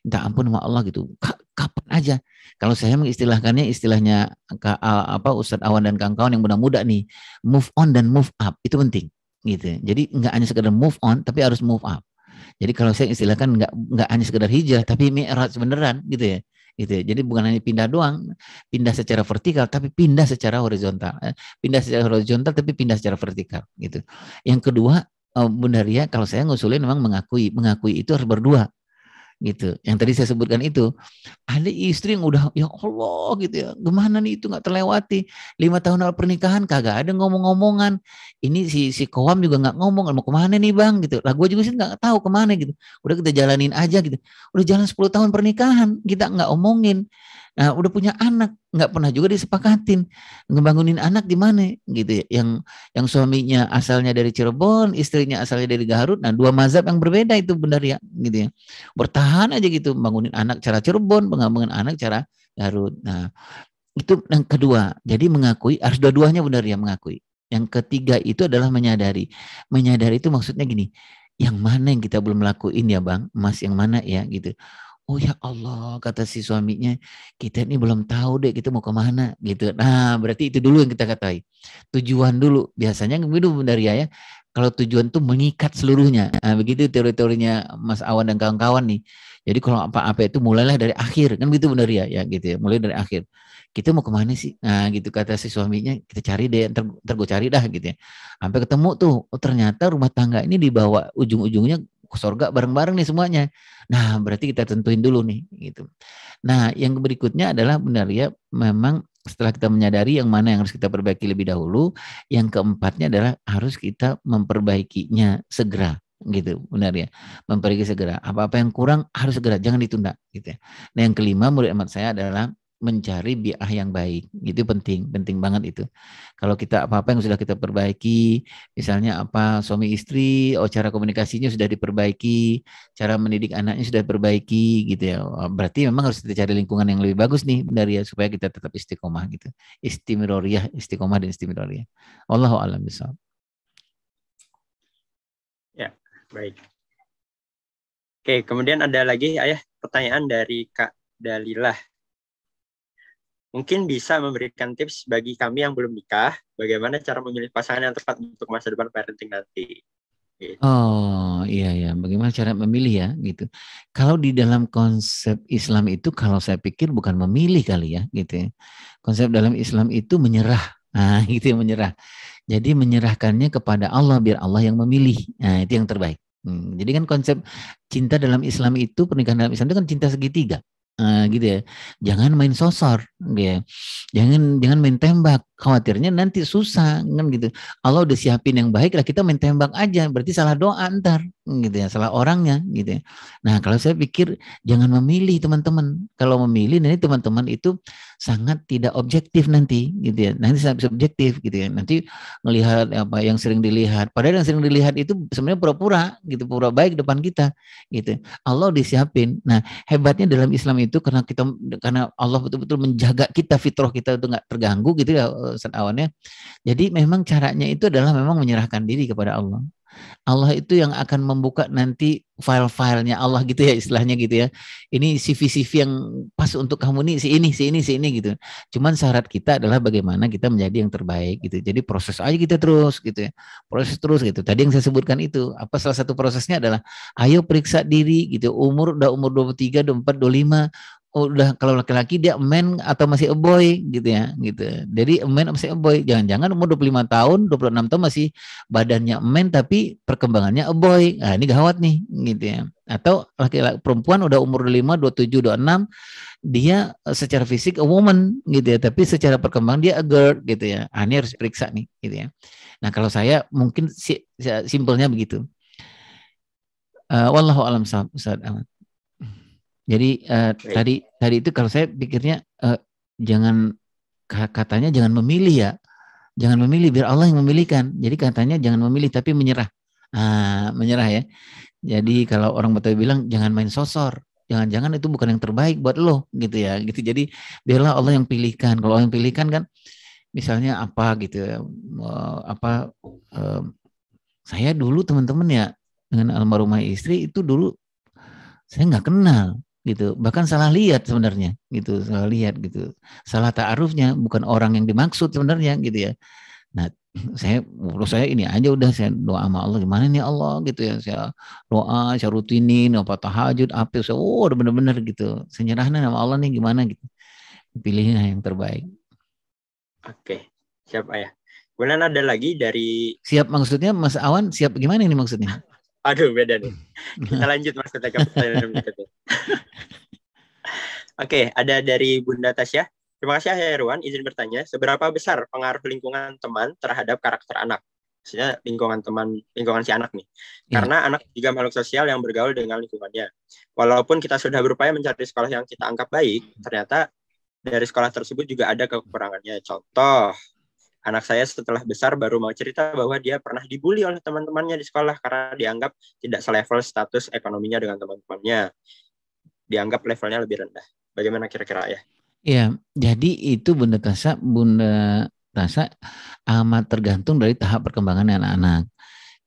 Minta ampun sama Allah gitu. Kapan aja. Kalau saya mengistilahkannya istilahnya apa Ustadz Awan dan kawan-kawan yang muda-muda nih move on dan move up itu penting gitu jadi nggak hanya sekedar move on tapi harus move up. Jadi kalau saya istilahkan nggak nggak hanya sekedar hijrah tapi mi'raj beneran gitu ya gitu ya. Jadi bukan hanya pindah doang, pindah secara vertikal tapi pindah secara horizontal. Eh, pindah secara horizontal tapi pindah secara vertikal gitu. Yang kedua, eh, Bunda Ria kalau saya ngusulin memang mengakui, mengakui itu harus berdua gitu. Yang tadi saya sebutkan itu ada istri yang udah ya Allah gitu ya, gimana nih itu nggak terlewati lima tahun awal pernikahan kagak ada ngomong-ngomongan. Ini si si Koam juga nggak ngomong mau ke mana nih bang gitu. Lah gue juga sih nggak tahu ke mana gitu. Udah kita jalanin aja gitu. Udah jalan 10 tahun pernikahan kita nggak omongin. Nah, udah punya anak, nggak pernah juga disepakatin ngebangunin anak di mana gitu ya. Yang yang suaminya asalnya dari Cirebon, istrinya asalnya dari Garut. Nah, dua mazhab yang berbeda itu benar ya, gitu ya. Bertahan aja gitu bangunin anak cara Cirebon, bangunin anak cara Garut. Nah, itu yang kedua. Jadi mengakui harus dua-duanya benar ya mengakui. Yang ketiga itu adalah menyadari. Menyadari itu maksudnya gini, yang mana yang kita belum lakuin ya bang, mas yang mana ya gitu. Oh ya Allah, kata si suaminya, kita ini belum tahu deh kita mau ke mana gitu. Nah, berarti itu dulu yang kita katai. Tujuan dulu. Biasanya begitu dari ya. Kalau tujuan tuh mengikat seluruhnya. Nah, begitu teori-teorinya Mas Awan dan kawan-kawan nih. Jadi kalau apa-apa itu mulailah dari akhir. Kan begitu benar ya, ya gitu ya. Mulai dari akhir. Kita mau ke mana sih? Nah gitu kata si suaminya, kita cari deh, ntar, cari dah gitu ya. Sampai ketemu tuh, oh ternyata rumah tangga ini dibawa ujung-ujungnya ke surga bareng-bareng nih semuanya. Nah, berarti kita tentuin dulu nih gitu. Nah, yang berikutnya adalah benar ya memang setelah kita menyadari yang mana yang harus kita perbaiki lebih dahulu, yang keempatnya adalah harus kita memperbaikinya segera gitu benar ya memperbaiki segera apa-apa yang kurang harus segera jangan ditunda gitu ya. nah yang kelima menurut emat saya adalah mencari biah yang baik. Itu penting, penting banget itu. Kalau kita apa-apa yang sudah kita perbaiki, misalnya apa suami istri, oh cara komunikasinya sudah diperbaiki, cara mendidik anaknya sudah diperbaiki gitu ya. Oh, berarti memang harus kita cari lingkungan yang lebih bagus nih dari ya supaya kita tetap istiqomah gitu. Istimiroriyah, istiqomah dan istimiroriyah. Allahu a'lam bishawab. Ya, baik. Oke, kemudian ada lagi ayah pertanyaan dari Kak Dalilah. Mungkin bisa memberikan tips bagi kami yang belum nikah, bagaimana cara memilih pasangan yang tepat untuk masa depan parenting nanti. Gitu. Oh iya ya, bagaimana cara memilih ya gitu. Kalau di dalam konsep Islam itu, kalau saya pikir bukan memilih kali ya gitu. Ya. Konsep dalam Islam itu menyerah, nah gitu ya menyerah. Jadi menyerahkannya kepada Allah biar Allah yang memilih. Nah itu yang terbaik. Hmm, jadi kan konsep cinta dalam Islam itu pernikahan dalam Islam itu kan cinta segitiga. Uh, gitu ya. Jangan main sosor, gitu ya. Jangan jangan main tembak. Khawatirnya nanti susah kan gitu. Allah udah siapin yang baik lah kita main tembak aja, berarti salah doa ntar gitu ya, salah orangnya gitu ya. Nah kalau saya pikir jangan memilih teman-teman. Kalau memilih nanti teman-teman itu sangat tidak objektif nanti gitu ya. Nanti sangat subjektif gitu ya. Nanti melihat apa yang sering dilihat. Padahal yang sering dilihat itu sebenarnya pura-pura gitu, pura baik depan kita gitu. Allah disiapin. Nah hebatnya dalam Islam itu karena kita karena Allah betul-betul menjaga kita fitrah kita itu nggak terganggu gitu ya Ustaz Awannya. Jadi memang caranya itu adalah memang menyerahkan diri kepada Allah. Allah itu yang akan membuka nanti file-filenya Allah gitu ya istilahnya gitu ya. Ini CV-CV yang pas untuk kamu nih si ini si ini si ini gitu. Cuman syarat kita adalah bagaimana kita menjadi yang terbaik gitu. Jadi proses aja kita terus gitu ya. Proses terus gitu. Tadi yang saya sebutkan itu apa salah satu prosesnya adalah ayo periksa diri gitu. Umur udah umur 23, 24, 25 udah kalau laki-laki dia man atau masih a boy gitu ya gitu. Jadi a man masih a boy. Jangan-jangan umur 25 tahun, 26 tahun masih badannya man tapi perkembangannya a boy. Nah, ini gawat nih gitu ya. Atau laki-laki perempuan udah umur 25, 27, 26 dia secara fisik a woman gitu ya, tapi secara perkembangan dia a girl gitu ya. Ah, ini harus periksa nih gitu ya. Nah, kalau saya mungkin si, simpelnya begitu. Uh, wallahu alam Ustaz Ahmad. Jadi uh, tadi tadi itu kalau saya pikirnya uh, jangan katanya jangan memilih ya. Jangan memilih biar Allah yang memilihkan. Jadi katanya jangan memilih tapi menyerah. Ah, menyerah ya. Jadi kalau orang Betawi bilang jangan main sosor. Jangan-jangan itu bukan yang terbaik buat lo gitu ya. Gitu. Jadi biarlah Allah yang pilihkan. Kalau Allah yang pilihkan kan misalnya apa gitu ya. apa uh, saya dulu teman-teman ya dengan almarhumah istri itu dulu saya nggak kenal gitu. Bahkan salah lihat sebenarnya gitu. Salah lihat gitu. Salah taarufnya bukan orang yang dimaksud sebenarnya gitu ya. Nah saya menurut saya ini aja udah saya doa sama Allah gimana nih Allah? Gitu ya. Saya doa saya rutinin apa tahajud apa saya oh udah bener-bener gitu. Saya nyerahnya sama Allah nih gimana? Gitu. Pilihnya yang terbaik. Oke. Siap ayah. Kemudian ada lagi dari siap maksudnya Mas Awan siap gimana ini maksudnya? Aduh, beda nih. Kita lanjut Mas kita ke pertanyaan berikutnya. Oke, ada dari Bunda Tasya. Terima kasih ya Herwan, izin bertanya, seberapa besar pengaruh lingkungan teman terhadap karakter anak? Maksudnya lingkungan teman, lingkungan si anak nih. Ya. Karena anak juga makhluk sosial yang bergaul dengan lingkungannya. Walaupun kita sudah berupaya mencari sekolah yang kita anggap baik, ternyata dari sekolah tersebut juga ada kekurangannya. Contoh, anak saya setelah besar baru mau cerita bahwa dia pernah dibully oleh teman-temannya di sekolah karena dianggap tidak selevel status ekonominya dengan teman-temannya. Dianggap levelnya lebih rendah. Bagaimana kira-kira ya? Iya, jadi itu Bunda Tasa, Bunda Tasa amat tergantung dari tahap perkembangan anak-anak.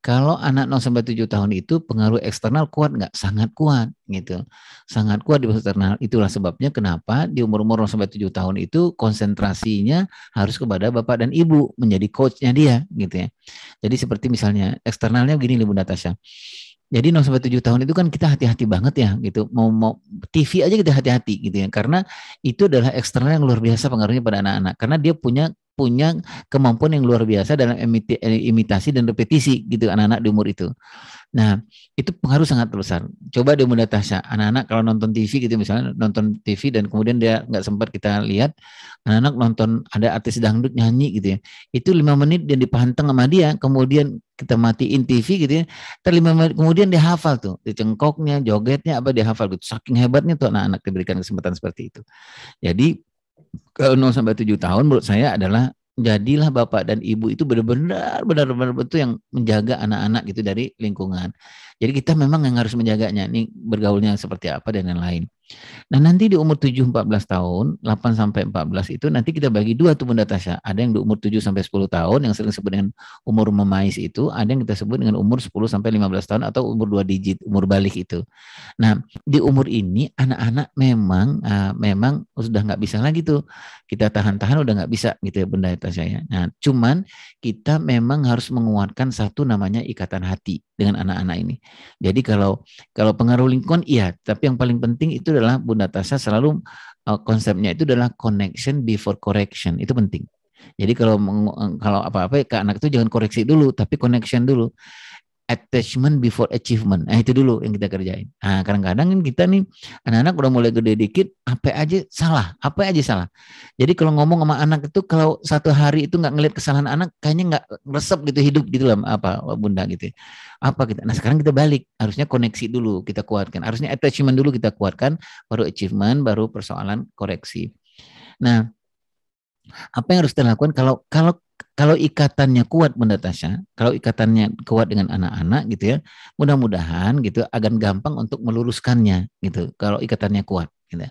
Kalau anak 0 sampai 7 tahun itu pengaruh eksternal kuat nggak? Sangat kuat gitu. Sangat kuat di eksternal. Itulah sebabnya kenapa di umur-umur 0 sampai 7 tahun itu konsentrasinya harus kepada bapak dan ibu menjadi coachnya dia gitu ya. Jadi seperti misalnya eksternalnya begini Bunda Tasya. Jadi 0 sampai 7 tahun itu kan kita hati-hati banget ya gitu. Mau mau TV aja kita hati-hati gitu ya. Karena itu adalah eksternal yang luar biasa pengaruhnya pada anak-anak. Karena dia punya punya kemampuan yang luar biasa dalam imitasi dan repetisi gitu anak-anak di umur itu. Nah, itu pengaruh sangat besar. Coba di muda Tasya, anak-anak kalau nonton TV gitu misalnya nonton TV dan kemudian dia nggak sempat kita lihat, anak-anak nonton ada artis dangdut nyanyi gitu ya. Itu lima menit dia dipanteng sama dia, kemudian kita matiin TV gitu ya. Terlima menit kemudian dia hafal tuh, dicengkoknya, jogetnya apa dia hafal gitu. Saking hebatnya tuh anak-anak diberikan kesempatan seperti itu. Jadi kalau 0 sampai 7 tahun menurut saya adalah jadilah bapak dan ibu itu benar-benar benar-benar betul yang menjaga anak-anak gitu dari lingkungan. Jadi kita memang yang harus menjaganya. Ini bergaulnya seperti apa dan lain-lain. Nah nanti di umur 7-14 tahun, 8 sampai 14 itu nanti kita bagi dua tuh Bunda Tasya. Ada yang di umur 7 sampai 10 tahun yang sering disebut dengan umur memais itu, ada yang kita sebut dengan umur 10 sampai 15 tahun atau umur 2 digit, umur balik itu. Nah, di umur ini anak-anak memang uh, memang sudah nggak bisa lagi tuh. Kita tahan-tahan udah nggak bisa gitu ya Bunda Tasya ya. Nah, cuman kita memang harus menguatkan satu namanya ikatan hati dengan anak-anak ini. Jadi kalau kalau pengaruh lingkungan iya, tapi yang paling penting itu adalah Bunda Tasa selalu uh, konsepnya itu adalah connection before correction. Itu penting. Jadi kalau kalau apa-apa ke anak itu jangan koreksi dulu, tapi connection dulu. Attachment before achievement. Nah, itu dulu yang kita kerjain. Nah, kadang-kadang kan kita nih anak-anak udah mulai gede dikit, apa aja salah, apa aja salah. Jadi kalau ngomong sama anak itu kalau satu hari itu nggak ngelihat kesalahan anak, kayaknya nggak resep gitu hidup gitu lah apa bunda gitu. Apa kita? Nah, sekarang kita balik, harusnya koneksi dulu kita kuatkan. Harusnya attachment dulu kita kuatkan, baru achievement, baru persoalan koreksi. Nah, apa yang harus kita lakukan kalau kalau kalau ikatannya kuat Bunda Tasya, kalau ikatannya kuat dengan anak-anak gitu ya, mudah-mudahan gitu akan gampang untuk meluruskannya gitu. Kalau ikatannya kuat. Gitu.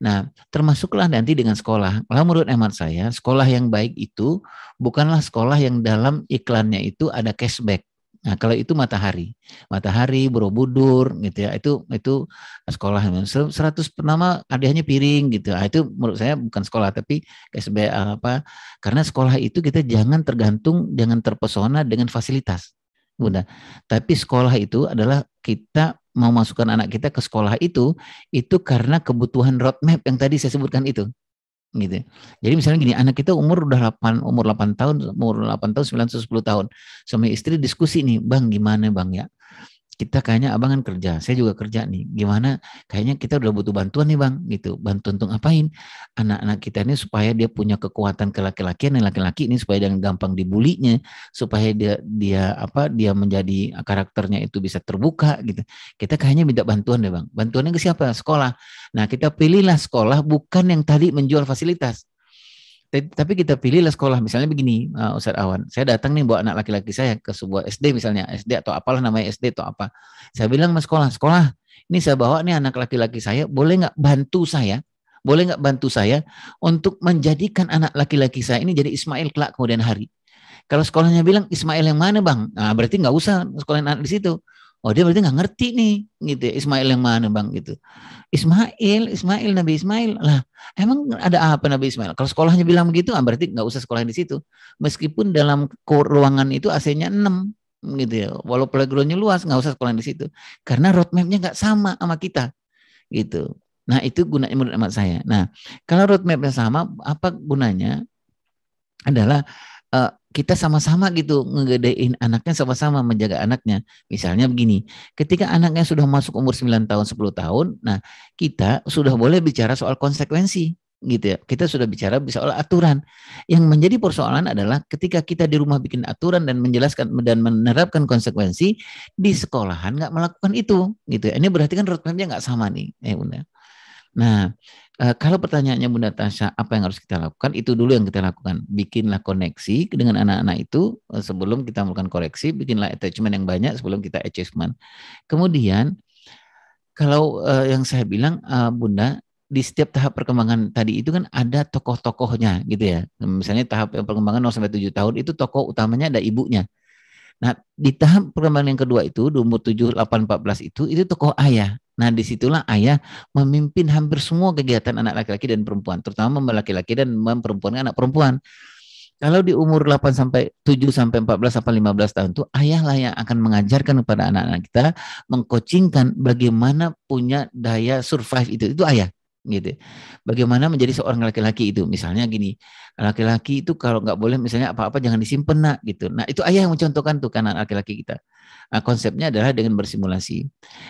Nah, termasuklah nanti dengan sekolah. Kalau menurut emat saya, sekolah yang baik itu bukanlah sekolah yang dalam iklannya itu ada cashback. Nah, kalau itu matahari, matahari, borobudur, gitu ya, itu itu sekolah 100 pertama hadiahnya piring gitu. Nah, itu menurut saya bukan sekolah tapi KSB apa? Karena sekolah itu kita jangan tergantung, jangan terpesona dengan fasilitas. Bunda. Tapi sekolah itu adalah kita mau masukkan anak kita ke sekolah itu itu karena kebutuhan roadmap yang tadi saya sebutkan itu gitu. Jadi misalnya gini, anak kita umur udah 8 umur 8 tahun, umur 8 tahun, 9 10 tahun. Suami istri diskusi nih, "Bang, gimana Bang ya? Kita kayaknya abang kan kerja, saya juga kerja nih. Gimana? Kayaknya kita udah butuh bantuan nih bang, gitu. Bantuan untuk ngapain? Anak-anak kita ini supaya dia punya kekuatan ke laki-lakian dan laki-laki ini supaya jangan gampang dibulinya, supaya dia dia apa? Dia menjadi karakternya itu bisa terbuka gitu. Kita kayaknya minta bantuan deh bang. Bantuannya ke siapa? Sekolah. Nah kita pilihlah sekolah bukan yang tadi menjual fasilitas tapi kita pilihlah sekolah. Misalnya begini uh, Ustadz Awan saya datang nih bawa anak laki-laki saya ke sebuah SD misalnya SD atau apalah namanya SD atau apa. Saya bilang sama sekolah sekolah ini saya bawa nih anak laki-laki saya boleh nggak bantu saya? Boleh nggak bantu saya untuk menjadikan anak laki-laki saya ini jadi Ismail kelak kemudian hari? Kalau sekolahnya bilang Ismail yang mana bang? Nah, berarti nggak usah sekolah anak di situ oh dia berarti nggak ngerti nih gitu ya, Ismail yang mana bang gitu. Ismail Ismail Nabi Ismail. Lah emang ada apa Nabi Ismail? Kalau sekolahnya bilang begitu ah, berarti nggak usah sekolah di situ. Meskipun dalam ruangan itu AC-nya 6 gitu ya. Walau playgroundnya luas nggak usah sekolah di situ. Karena roadmapnya nggak sama sama kita gitu. Nah itu gunanya menurut amat saya. Nah kalau roadmapnya sama apa gunanya? Adalah uh, kita sama-sama gitu ngegedein anaknya sama-sama menjaga anaknya. Misalnya begini, ketika anaknya sudah masuk umur 9 tahun, 10 tahun, nah kita sudah boleh bicara soal konsekuensi gitu ya. Kita sudah bicara soal aturan. Yang menjadi persoalan adalah ketika kita di rumah bikin aturan dan menjelaskan dan menerapkan konsekuensi di sekolahan nggak melakukan itu gitu ya. Ini berarti kan roadmapnya nggak sama nih, ya bunda. Nah, Uh, kalau pertanyaannya Bunda Tasya, apa yang harus kita lakukan? Itu dulu yang kita lakukan. Bikinlah koneksi dengan anak-anak itu uh, sebelum kita melakukan koreksi, bikinlah attachment yang banyak sebelum kita achievement. Kemudian, kalau uh, yang saya bilang, uh, Bunda, di setiap tahap perkembangan tadi itu kan ada tokoh-tokohnya gitu ya. Misalnya tahap perkembangan 0 sampai 7 tahun itu tokoh utamanya ada ibunya. Nah, di tahap perkembangan yang kedua itu, di umur 7, 8, 14 itu, itu tokoh ayah. Nah, di situlah ayah memimpin hampir semua kegiatan anak laki-laki dan perempuan, terutama laki-laki dan memperempuankan anak perempuan. Kalau di umur 8 sampai 7 sampai 14 sampai 15 tahun itu ayahlah yang akan mengajarkan kepada anak-anak kita mengcoachingkan bagaimana punya daya survive itu itu ayah gitu. Bagaimana menjadi seorang laki-laki itu? Misalnya gini, laki-laki itu kalau nggak boleh misalnya apa-apa jangan disimpan nak gitu. Nah itu ayah yang mencontohkan tuh karena laki-laki kita. Nah, konsepnya adalah dengan bersimulasi.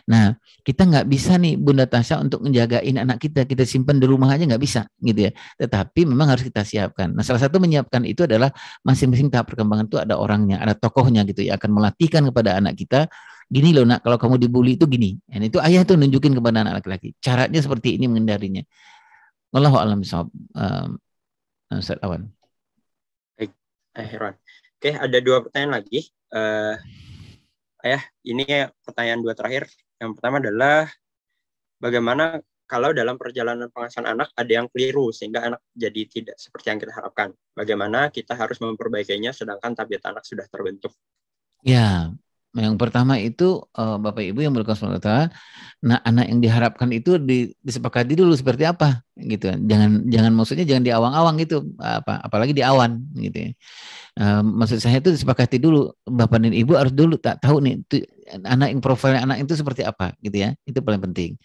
Nah kita nggak bisa nih Bunda Tasya untuk menjagain anak kita kita simpan di rumah aja nggak bisa gitu ya. Tetapi memang harus kita siapkan. Nah salah satu menyiapkan itu adalah masing-masing tahap perkembangan itu ada orangnya, ada tokohnya gitu ya akan melatihkan kepada anak kita gini loh nak kalau kamu dibully itu gini. Dan itu ayah tuh nunjukin kepada anak laki-laki caranya seperti ini menghindarinya Allah alam sahab um, Ustaz Awan baik eh, oke ada dua pertanyaan lagi. Uh, ayah ini pertanyaan dua terakhir. Yang pertama adalah bagaimana kalau dalam perjalanan pengasuhan anak ada yang keliru sehingga anak jadi tidak seperti yang kita harapkan. Bagaimana kita harus memperbaikinya sedangkan tabiat anak sudah terbentuk. Ya, yang pertama itu uh, Bapak Ibu yang berkata nah anak yang diharapkan itu disepakati dulu seperti apa gitu jangan jangan maksudnya jangan di awang-awang gitu apa apalagi di awan gitu ya. Maksud saya itu disepakati dulu bapak dan ibu harus dulu tak tahu nih itu, anak yang profil anak itu seperti apa gitu ya. Itu paling penting.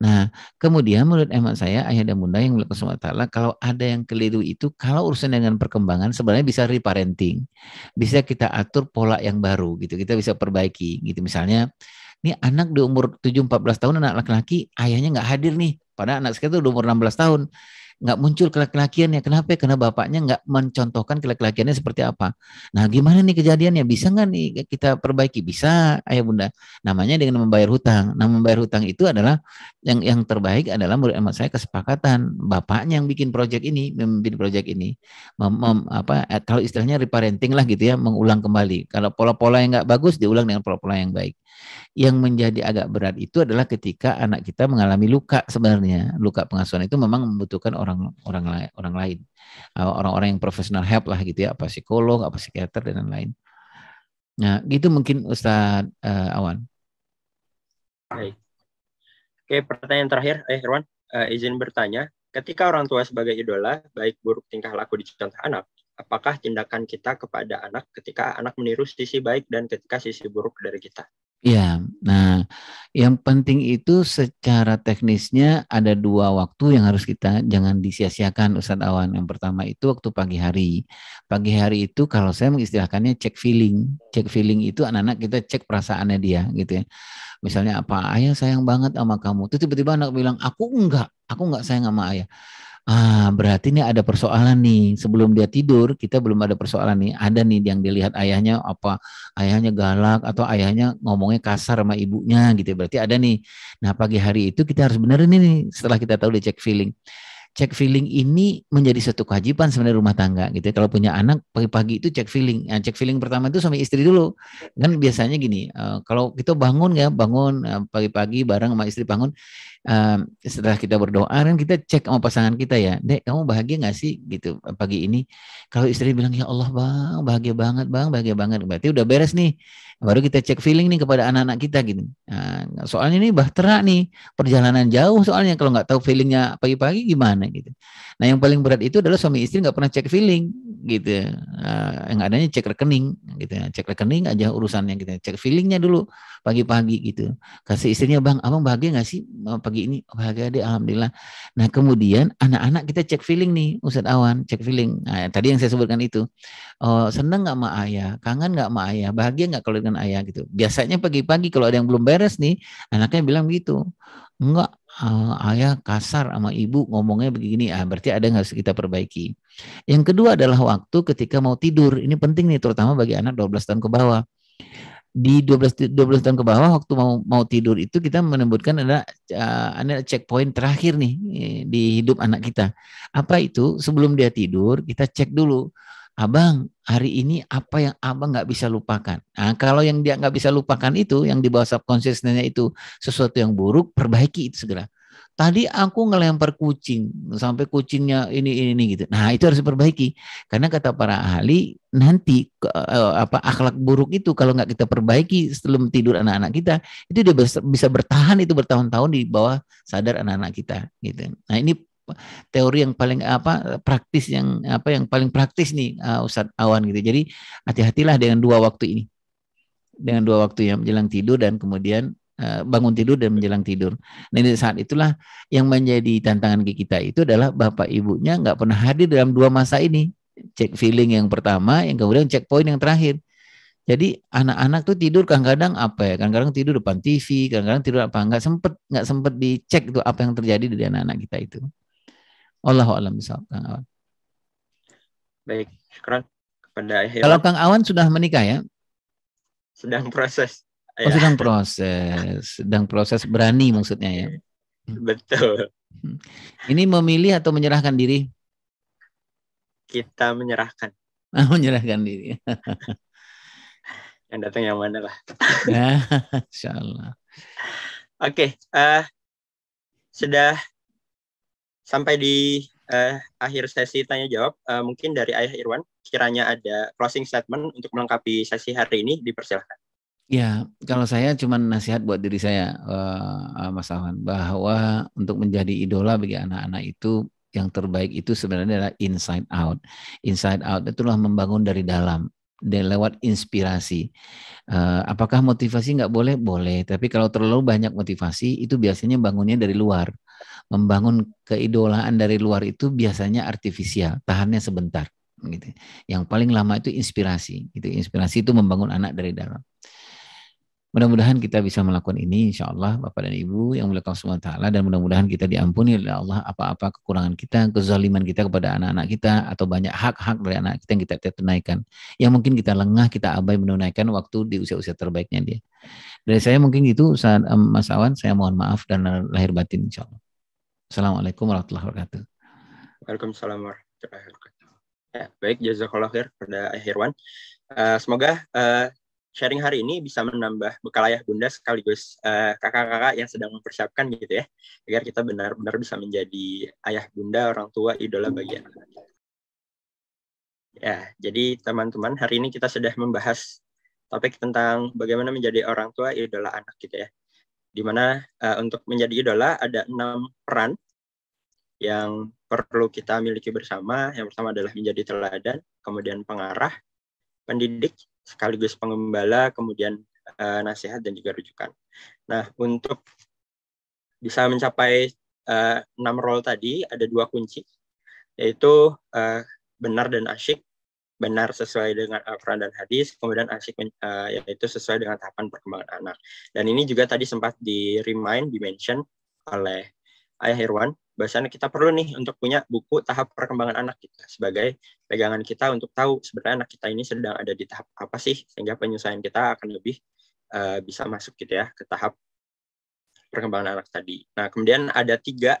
Nah kemudian menurut emak saya ayah dan bunda yang melakukan taala kalau ada yang keliru itu kalau urusan dengan perkembangan sebenarnya bisa reparenting bisa kita atur pola yang baru gitu. Kita bisa perbaiki gitu. Misalnya ini anak di umur 7-14 tahun anak laki-laki ayahnya nggak hadir nih. Pada anak sekitar udah umur 16 tahun nggak muncul kelaki-lakiannya. Kenapa? Karena bapaknya nggak mencontohkan kelaki-lakiannya seperti apa. Nah, gimana nih kejadiannya? Bisa nggak nih kita perbaiki? Bisa, ayah bunda. Namanya dengan membayar hutang. Nah, membayar hutang itu adalah yang yang terbaik adalah menurut emak saya kesepakatan bapaknya yang bikin proyek ini, memimpin proyek ini. Mem, mem, apa kalau istilahnya reparenting lah gitu ya, mengulang kembali. Kalau pola-pola yang nggak bagus diulang dengan pola-pola yang baik. Yang menjadi agak berat itu adalah ketika anak kita mengalami luka sebenarnya. Luka pengasuhan itu memang membutuhkan orang orang lain, orang lain. Uh, orang-orang yang profesional help lah gitu ya, apa psikolog, apa psikiater dan lain-lain. Nah, gitu mungkin Ustadz uh, Awan. Baik. Oke, pertanyaan terakhir, eh Herwan, uh, izin bertanya, ketika orang tua sebagai idola, baik buruk tingkah laku di contoh anak, apakah tindakan kita kepada anak ketika anak meniru sisi baik dan ketika sisi buruk dari kita? Ya, nah yang penting itu secara teknisnya ada dua waktu yang harus kita jangan disia-siakan Ustadz Awan. Yang pertama itu waktu pagi hari. Pagi hari itu kalau saya mengistilahkannya cek feeling. Cek feeling itu anak-anak kita cek perasaannya dia gitu ya. Misalnya apa, ayah sayang banget sama kamu. Itu tiba-tiba anak bilang, aku enggak, aku enggak sayang sama ayah. Ah, berarti ini ada persoalan nih. Sebelum dia tidur, kita belum ada persoalan nih. Ada nih yang dilihat ayahnya apa, ayahnya galak atau ayahnya ngomongnya kasar sama ibunya gitu. Berarti ada nih. Nah, pagi hari itu kita harus benerin ini setelah kita tahu dia cek feeling cek feeling ini menjadi satu kewajiban sebenarnya rumah tangga gitu. Ya. Kalau punya anak pagi-pagi itu cek feeling. Nah, cek feeling pertama itu sama istri dulu. Kan biasanya gini, uh, kalau kita bangun ya, bangun uh, pagi-pagi bareng sama istri bangun, uh, setelah kita berdoa kan kita cek sama pasangan kita ya, dek kamu bahagia nggak sih gitu pagi ini? Kalau istri bilang ya Allah bang bahagia banget bang, bahagia banget, berarti udah beres nih. Baru kita cek feeling nih kepada anak-anak kita gitu. Nah, soalnya ini bahtera nih, perjalanan jauh soalnya kalau nggak tahu feelingnya pagi-pagi gimana gitu. Nah yang paling berat itu adalah suami istri nggak pernah cek feeling gitu. Nah, yang adanya cek rekening gitu. ya Cek rekening aja urusannya gitu. Cek feelingnya dulu pagi-pagi gitu. Kasih istrinya bang, abang bahagia nggak sih pagi ini? Oh, bahagia deh, alhamdulillah. Nah kemudian anak-anak kita cek feeling nih, Ustadz Awan, cek feeling. Nah, tadi yang saya sebutkan itu, oh, seneng nggak sama ayah, kangen nggak sama ayah, bahagia nggak kalau dengan ayah gitu. Biasanya pagi-pagi kalau ada yang belum beres nih, anaknya bilang gitu. Enggak, uh, ayah kasar sama ibu ngomongnya begini, ah berarti ada yang harus kita perbaiki. Yang kedua adalah waktu ketika mau tidur. Ini penting nih terutama bagi anak 12 tahun ke bawah. Di 12 12 tahun ke bawah waktu mau mau tidur itu kita menyebutkan ada uh, ada checkpoint terakhir nih eh, di hidup anak kita. Apa itu? Sebelum dia tidur kita cek dulu Abang, hari ini apa yang abang nggak bisa lupakan? Nah, kalau yang dia nggak bisa lupakan itu, yang di bawah subconsciousnya itu sesuatu yang buruk, perbaiki itu segera. Tadi aku ngelempar kucing sampai kucingnya ini ini, ini gitu. Nah itu harus diperbaiki karena kata para ahli nanti uh, apa akhlak buruk itu kalau nggak kita perbaiki sebelum tidur anak-anak kita itu dia bisa bertahan itu bertahun-tahun di bawah sadar anak-anak kita gitu. Nah ini teori yang paling apa praktis yang apa yang paling praktis nih uh, Ustadz Awan gitu. Jadi hati-hatilah dengan dua waktu ini. Dengan dua waktu yang menjelang tidur dan kemudian bangun tidur dan menjelang tidur. Nah di saat itulah yang menjadi tantangan kita itu adalah bapak ibunya nggak pernah hadir dalam dua masa ini. Cek feeling yang pertama, yang kemudian cek poin yang terakhir. Jadi anak-anak tuh tidur kadang-kadang apa ya? Kadang-kadang tidur depan TV, kadang-kadang tidur apa nggak sempet nggak sempet dicek tuh apa yang terjadi di anak-anak kita itu. Allah alam bisa Kang Awan. Baik, sekarang kepada Kalau Kang Awan sudah menikah ya? Sedang proses. Oh, ya. sedang proses, sedang proses berani maksudnya ya. Betul. Ini memilih atau menyerahkan diri? Kita menyerahkan. Ah, menyerahkan diri. yang datang yang mana lah. Insya Allah. Oke, okay, uh, eh, sudah sampai di uh, akhir sesi tanya jawab, uh, mungkin dari Ayah Irwan, kiranya ada closing statement untuk melengkapi sesi hari ini, dipersilahkan. Ya, kalau saya cuma nasihat buat diri saya, uh, Mas Awan, bahwa untuk menjadi idola bagi anak-anak itu yang terbaik itu sebenarnya adalah inside out. Inside out itulah membangun dari dalam dan lewat inspirasi. Uh, apakah motivasi nggak boleh? Boleh. Tapi kalau terlalu banyak motivasi itu biasanya bangunnya dari luar. Membangun keidolaan dari luar itu biasanya artifisial, tahannya sebentar. Gitu. Yang paling lama itu inspirasi. Gitu. Inspirasi itu membangun anak dari dalam. Mudah-mudahan kita bisa melakukan ini insya Allah Bapak dan Ibu yang mulia Allah Ta'ala dan mudah-mudahan kita diampuni oleh Allah apa-apa kekurangan kita, kezaliman kita kepada anak-anak kita atau banyak hak-hak dari anak kita yang kita tunaikan. Yang mungkin kita lengah, kita abai menunaikan waktu di usia-usia terbaiknya dia. Dari saya mungkin itu saat Mas Awan, saya mohon maaf dan lahir batin insya Allah. Assalamualaikum warahmatullahi wabarakatuh. Waalaikumsalam warahmatullahi wabarakatuh. Ya, baik, jazakallah khair pada Akhirwan. Uh, semoga uh, sharing hari ini bisa menambah bekal ayah bunda sekaligus eh, kakak-kakak yang sedang mempersiapkan gitu ya agar kita benar-benar bisa menjadi ayah bunda orang tua idola bagi anak Ya, jadi teman-teman hari ini kita sudah membahas topik tentang bagaimana menjadi orang tua idola anak gitu ya. Di mana uh, untuk menjadi idola ada enam peran yang perlu kita miliki bersama. Yang pertama adalah menjadi teladan, kemudian pengarah, pendidik, sekaligus pengembala, kemudian uh, nasihat dan juga rujukan. Nah, untuk bisa mencapai uh, enam role tadi ada dua kunci, yaitu uh, benar dan asyik. Benar sesuai dengan Al-Quran dan hadis, kemudian asyik uh, yaitu sesuai dengan tahapan perkembangan anak. Dan ini juga tadi sempat di remind, di mention oleh Ayah Irwan bahasanya kita perlu nih untuk punya buku tahap perkembangan anak kita sebagai pegangan kita untuk tahu sebenarnya anak kita ini sedang ada di tahap apa sih sehingga penyelesaian kita akan lebih uh, bisa masuk gitu ya ke tahap perkembangan anak tadi. Nah kemudian ada tiga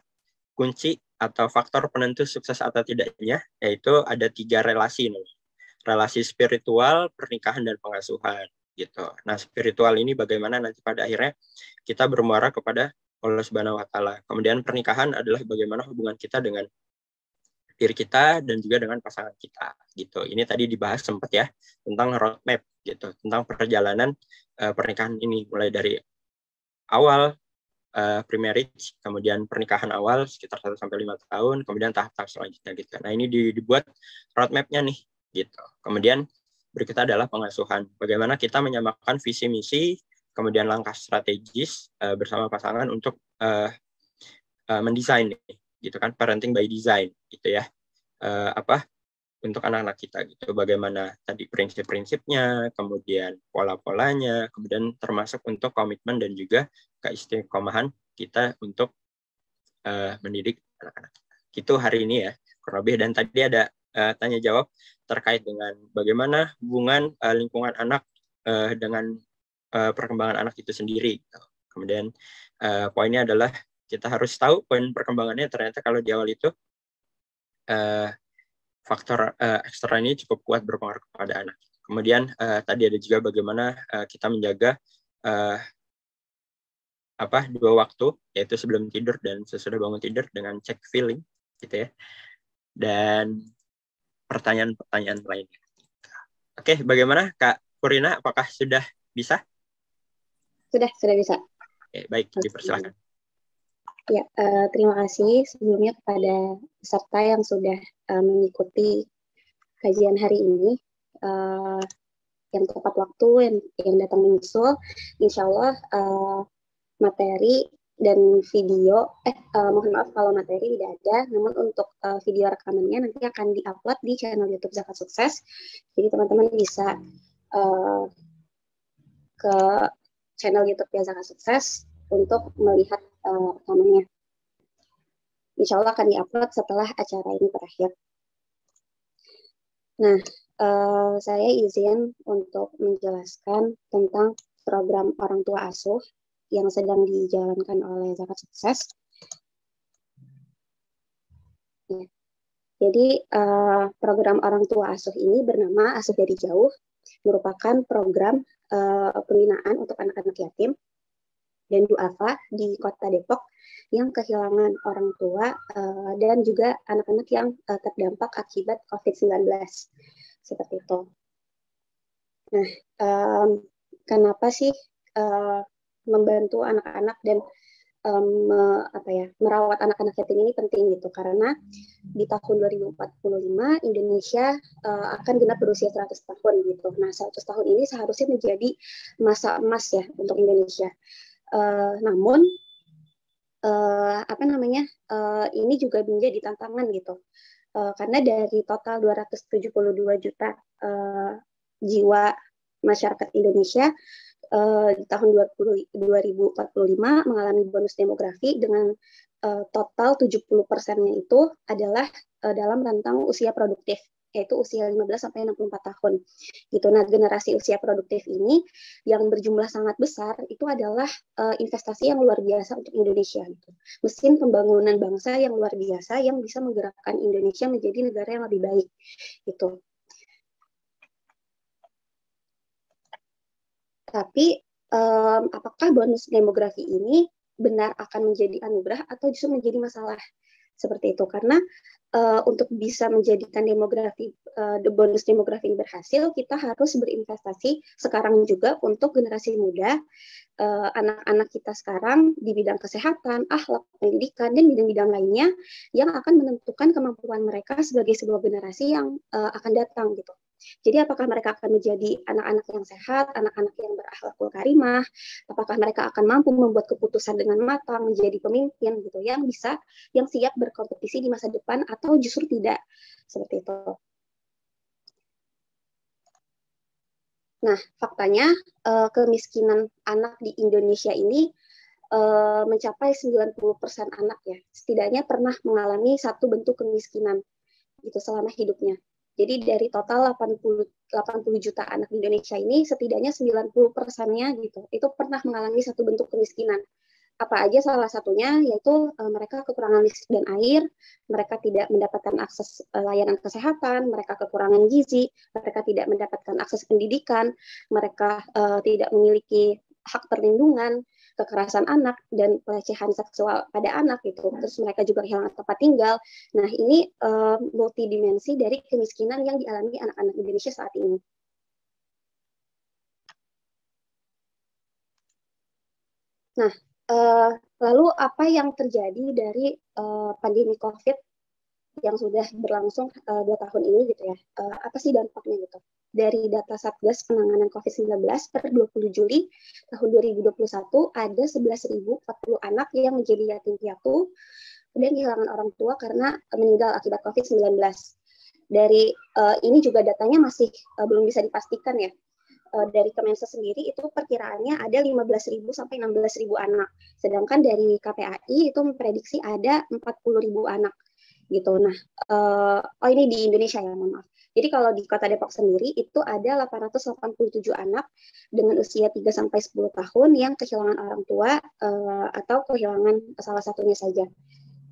kunci atau faktor penentu sukses atau tidaknya yaitu ada tiga relasi nih relasi spiritual, pernikahan dan pengasuhan gitu. Nah spiritual ini bagaimana nanti pada akhirnya kita bermuara kepada Allah Subhanahu wa taala. Kemudian pernikahan adalah bagaimana hubungan kita dengan diri kita dan juga dengan pasangan kita gitu. Ini tadi dibahas sempat ya tentang roadmap gitu, tentang perjalanan uh, pernikahan ini mulai dari awal uh, kemudian pernikahan awal sekitar 1 sampai 5 tahun, kemudian tahap-tahap selanjutnya gitu. Nah, ini dibuat roadmap-nya nih gitu. Kemudian berikutnya adalah pengasuhan. Bagaimana kita menyamakan visi misi kemudian langkah strategis uh, bersama pasangan untuk uh, uh, mendesain gitu kan parenting by design gitu ya. Uh, apa untuk anak-anak kita gitu. Bagaimana tadi prinsip-prinsipnya kemudian pola-polanya kemudian termasuk untuk komitmen dan juga keistiqomahan kita untuk uh, mendidik anak-anak gitu hari ini ya kurang lebih. Dan tadi ada uh, tanya jawab terkait dengan bagaimana hubungan uh, lingkungan anak uh, dengan uh, perkembangan anak itu sendiri. Gitu. Kemudian uh, poinnya adalah kita harus tahu poin perkembangannya ternyata kalau di awal itu uh, faktor uh, ekstra ini cukup kuat berpengaruh kepada anak. Kemudian uh, tadi ada juga bagaimana uh, kita menjaga uh, apa dua waktu yaitu sebelum tidur dan sesudah bangun tidur dengan cek feeling gitu ya. Dan pertanyaan-pertanyaan lainnya. Oke, bagaimana Kak Kurina? Apakah sudah bisa? Sudah, sudah bisa. Oke, baik, dipersilakan. Ya, uh, terima kasih sebelumnya kepada peserta yang sudah uh, mengikuti kajian hari ini. Uh, yang tepat waktu, yang, yang datang menyusul. Insya Allah uh, materi dan video, eh uh, mohon maaf kalau materi tidak ada, namun untuk uh, video rekamannya nanti akan diupload di channel YouTube Zakat Sukses. Jadi teman-teman bisa uh, ke channel YouTube Yazaka Sukses untuk melihat uh. Insya Allah akan diupload setelah acara ini berakhir. Nah, uh, saya izin untuk menjelaskan tentang program orang tua asuh yang sedang dijalankan oleh Zakat Sukses. Ya. Jadi uh, program orang tua asuh ini bernama Asuh dari Jauh, merupakan program uh, pembinaan untuk anak-anak yatim dan duafa di kota Depok yang kehilangan orang tua uh, dan juga anak-anak yang uh, terdampak akibat COVID-19 seperti itu. Nah, um, kenapa sih uh, membantu anak-anak dan um, apa ya merawat anak-anak yatim ini penting gitu karena di tahun 2045 Indonesia uh, akan genap berusia 100 tahun gitu. Nah, 100 tahun ini seharusnya menjadi masa emas ya untuk Indonesia. Uh, namun uh, apa namanya? Uh, ini juga menjadi tantangan gitu. Uh, karena dari total 272 juta uh, jiwa masyarakat Indonesia uh, di tahun 20, 2045 mengalami bonus demografi dengan uh, total 70 persennya itu adalah uh, dalam rentang usia produktif yaitu usia 15 sampai 64 tahun. Gitu. Nah, generasi usia produktif ini yang berjumlah sangat besar itu adalah uh, investasi yang luar biasa untuk Indonesia gitu. Mesin pembangunan bangsa yang luar biasa yang bisa menggerakkan Indonesia menjadi negara yang lebih baik gitu. Tapi um, apakah bonus demografi ini benar akan menjadi anugerah atau justru menjadi masalah? Seperti itu karena uh, untuk bisa menjadikan demografi uh, bonus demografi ini berhasil, kita harus berinvestasi sekarang juga untuk generasi muda, anak-anak uh, kita sekarang di bidang kesehatan, akhlak, pendidikan dan bidang-bidang lainnya yang akan menentukan kemampuan mereka sebagai sebuah generasi yang uh, akan datang gitu. Jadi apakah mereka akan menjadi anak-anak yang sehat, anak-anak yang berakhlakul karimah, apakah mereka akan mampu membuat keputusan dengan matang, menjadi pemimpin gitu yang bisa yang siap berkompetisi di masa depan atau justru tidak seperti itu. Nah, faktanya eh, kemiskinan anak di Indonesia ini eh, mencapai 90% anak ya. Setidaknya pernah mengalami satu bentuk kemiskinan gitu selama hidupnya. Jadi dari total 80 80 juta anak di Indonesia ini setidaknya 90 persennya gitu itu pernah mengalami satu bentuk kemiskinan. Apa aja salah satunya yaitu uh, mereka kekurangan listrik dan air, mereka tidak mendapatkan akses uh, layanan kesehatan, mereka kekurangan gizi, mereka tidak mendapatkan akses pendidikan, mereka uh, tidak memiliki hak perlindungan, kekerasan anak dan pelecehan seksual pada anak gitu. Terus mereka juga kehilangan tempat tinggal. Nah, ini uh, multidimensi dari kemiskinan yang dialami anak-anak Indonesia saat ini. Nah, uh, lalu apa yang terjadi dari uh, pandemi COVID yang sudah berlangsung uh, dua tahun ini gitu ya? Uh, apa sih dampaknya gitu? dari data Satgas Penanganan COVID-19 per 20 Juli tahun 2021 ada 11.040 anak yang menjadi yatim piatu dan kehilangan orang tua karena meninggal akibat COVID-19. Dari uh, ini juga datanya masih uh, belum bisa dipastikan ya. Uh, dari Kemensos sendiri itu perkiraannya ada 15.000 sampai 16.000 anak. Sedangkan dari KPAI itu memprediksi ada 40.000 anak gitu. Nah, uh, oh ini di Indonesia ya, mohon maaf. Jadi kalau di Kota Depok sendiri itu ada 887 anak dengan usia 3 sampai 10 tahun yang kehilangan orang tua uh, atau kehilangan salah satunya saja.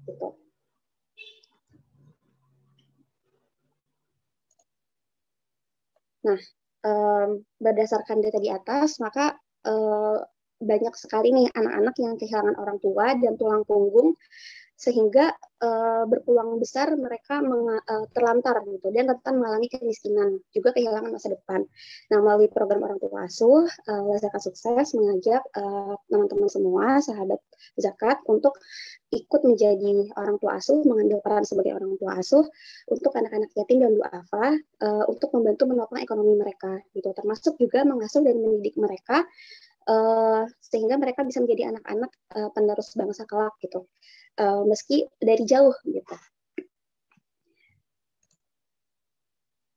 Gitu. Nah, um, berdasarkan data di atas, maka uh, banyak sekali nih anak-anak yang kehilangan orang tua dan tulang punggung sehingga uh, berpeluang besar mereka meng, uh, terlantar gitu dan rentan mengalami kemiskinan juga kehilangan masa depan. Nah melalui program orang tua asuh, uh, Zakat Sukses mengajak teman-teman semua sahabat zakat untuk ikut menjadi orang tua asuh, mengambil peran sebagai orang tua asuh untuk anak-anak yatim dan duafa uh, untuk membantu menopang ekonomi mereka gitu, termasuk juga mengasuh dan mendidik mereka uh, sehingga mereka bisa menjadi anak-anak uh, penerus bangsa kelak gitu uh, meski dari jauh gitu.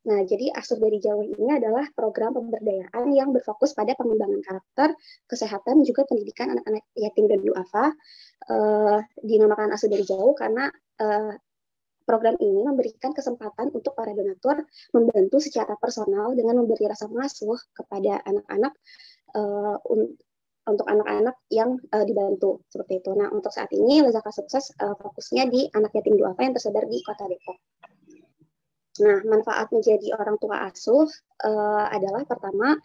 Nah, jadi asuh dari jauh ini adalah program pemberdayaan yang berfokus pada pengembangan karakter, kesehatan, juga pendidikan anak-anak yatim dan duafa. Uh, dinamakan asuh dari jauh karena uh, program ini memberikan kesempatan untuk para donatur membantu secara personal dengan memberi rasa mengasuh kepada anak-anak uh, untuk anak-anak yang uh, dibantu seperti itu. Nah, untuk saat ini Lezaka Sukses uh, fokusnya di anak yatim duafa yang tersebar di Kota Depok. Nah, manfaat menjadi orang tua asuh uh, adalah pertama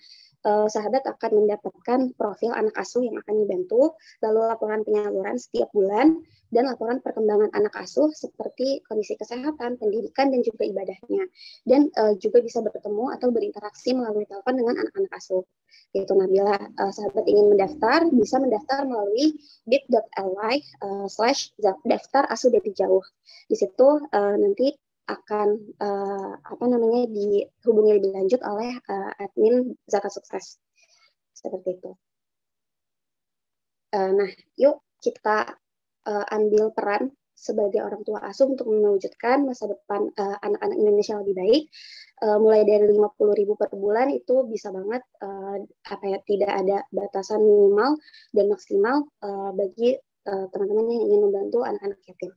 uh, sahabat akan mendapatkan profil anak asuh yang akan dibantu, lalu laporan penyaluran setiap bulan, dan laporan perkembangan anak asuh seperti kondisi kesehatan, pendidikan, dan juga ibadahnya. Dan uh, juga bisa bertemu atau berinteraksi melalui telepon dengan anak-anak asuh. Yaitu Nabila, uh, sahabat ingin mendaftar, bisa mendaftar melalui bit.ly uh, slash daftar asuh dari jauh. Di situ uh, nanti akan uh, apa namanya dihubungi lebih lanjut oleh uh, admin zakat sukses seperti itu. Uh, nah, yuk kita uh, ambil peran sebagai orang tua asuh untuk mewujudkan masa depan anak-anak uh, Indonesia lebih baik. Uh, mulai dari 50 ribu per bulan itu bisa banget uh, apa ya tidak ada batasan minimal dan maksimal uh, bagi teman-teman uh, yang ingin membantu anak-anak yatim.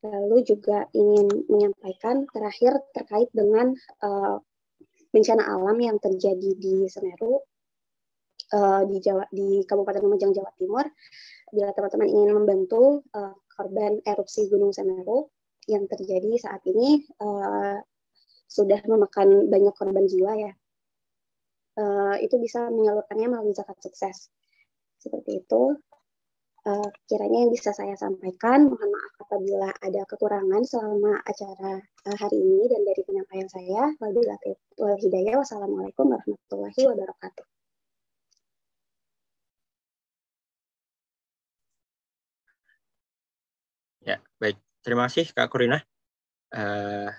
Lalu juga ingin menyampaikan terakhir terkait dengan uh, bencana alam yang terjadi di Semeru uh, di Jawa di Kabupaten Lumajang Jawa Timur. Bila teman-teman ingin membantu uh, korban erupsi Gunung Semeru yang terjadi saat ini uh, sudah memakan banyak korban jiwa ya. Uh, itu bisa menyalurkannya melalui zakat sukses. Seperti itu uh, kiranya yang bisa saya sampaikan. Mohon maaf apabila ada kekurangan selama acara uh, hari ini dan dari penyampaian saya. Wabillahi hidayah. Wassalamualaikum warahmatullahi wabarakatuh. Ya, baik. Terima kasih Kak Kurina. Uh,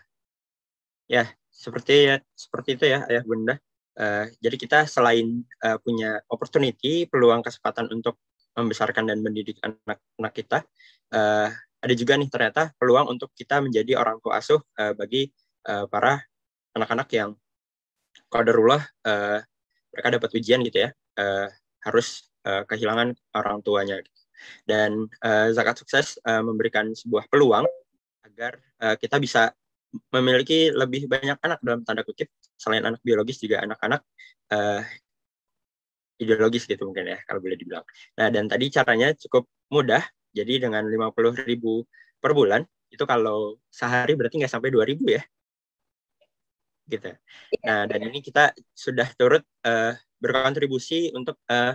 ya, seperti ya, seperti itu ya Ayah Bunda. Uh, jadi kita selain uh, punya opportunity, peluang kesempatan untuk membesarkan dan mendidik anak-anak kita, uh, ada juga nih ternyata peluang untuk kita menjadi orang tua asuh uh, bagi uh, para anak-anak yang qadarullah uh, mereka dapat ujian gitu ya, uh, harus uh, kehilangan orang tuanya. Dan uh, zakat sukses uh, memberikan sebuah peluang agar uh, kita bisa memiliki lebih banyak anak dalam tanda kutip selain anak biologis juga anak-anak uh, ideologis gitu mungkin ya kalau boleh dibilang. Nah dan tadi caranya cukup mudah. Jadi dengan 50 ribu per bulan itu kalau sehari berarti nggak sampai 2 ribu ya. Gitu. Nah dan ini kita sudah turut uh, berkontribusi untuk uh,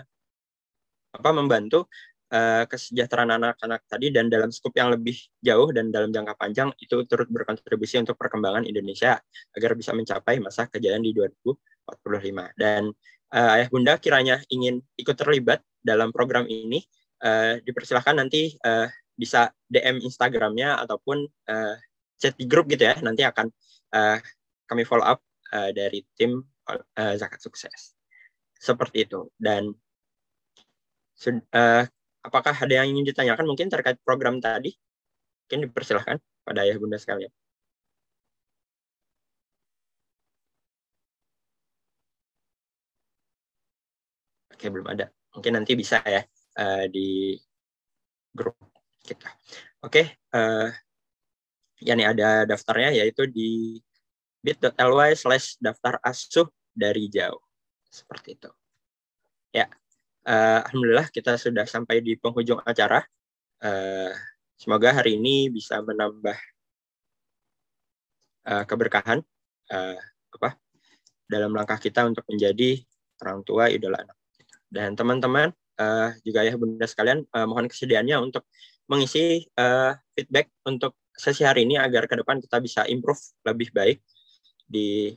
apa membantu uh, kesejahteraan anak-anak tadi dan dalam skup yang lebih jauh dan dalam jangka panjang itu turut berkontribusi untuk perkembangan Indonesia agar bisa mencapai masa kejayaan di 2045 dan uh, ayah bunda kiranya ingin ikut terlibat dalam program ini, uh, dipersilahkan nanti uh, bisa DM Instagramnya ataupun uh, chat di grup gitu ya. Nanti akan uh, kami follow up uh, dari tim uh, zakat sukses. Seperti itu. Dan uh, apakah ada yang ingin ditanyakan mungkin terkait program tadi? Mungkin dipersilahkan pada ayah bunda sekalian. Oke, belum ada. Mungkin nanti bisa ya uh, di grup kita. Oke, uh, ya nih ada daftarnya yaitu di bit.ly slash daftar asuh dari jauh. Seperti itu. Ya, uh, Alhamdulillah kita sudah sampai di penghujung acara. Uh, semoga hari ini bisa menambah uh, keberkahan uh, apa dalam langkah kita untuk menjadi orang tua idola anak. Dan teman-teman uh, juga ya bunda sekalian uh, mohon kesediaannya untuk mengisi uh, feedback untuk sesi hari ini agar ke depan kita bisa improve lebih baik di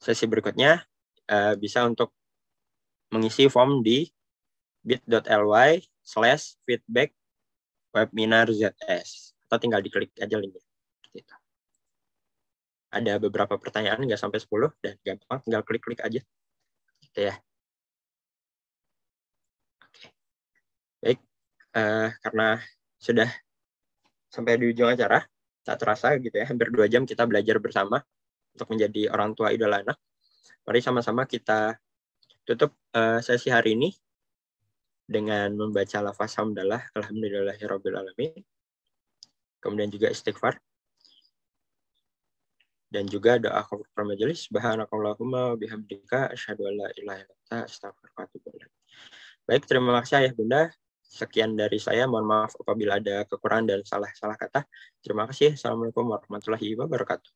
sesi berikutnya uh, bisa untuk mengisi form di bit.ly slash feedback webinar ZS atau tinggal diklik aja linknya. Gitu. Ada beberapa pertanyaan nggak sampai 10 dan gampang tinggal klik-klik aja. Gitu ya. Baik, uh, karena sudah sampai di ujung acara, tak terasa gitu ya, hampir dua jam kita belajar bersama untuk menjadi orang tua idola anak. Mari sama-sama kita tutup uh, sesi hari ini dengan membaca lafaz hamdalah, alhamdulillahirabbil alamin. Kemudian juga istighfar. Dan juga doa kafar majelis, subhanakallahumma bihamdika asyhadu an la ilaha illa anta astaghfiruka wa atubu Baik, terima kasih Ayah Bunda. Sekian dari saya. Mohon maaf apabila ada kekurangan dan salah-salah kata. Terima kasih. Assalamualaikum warahmatullahi wabarakatuh.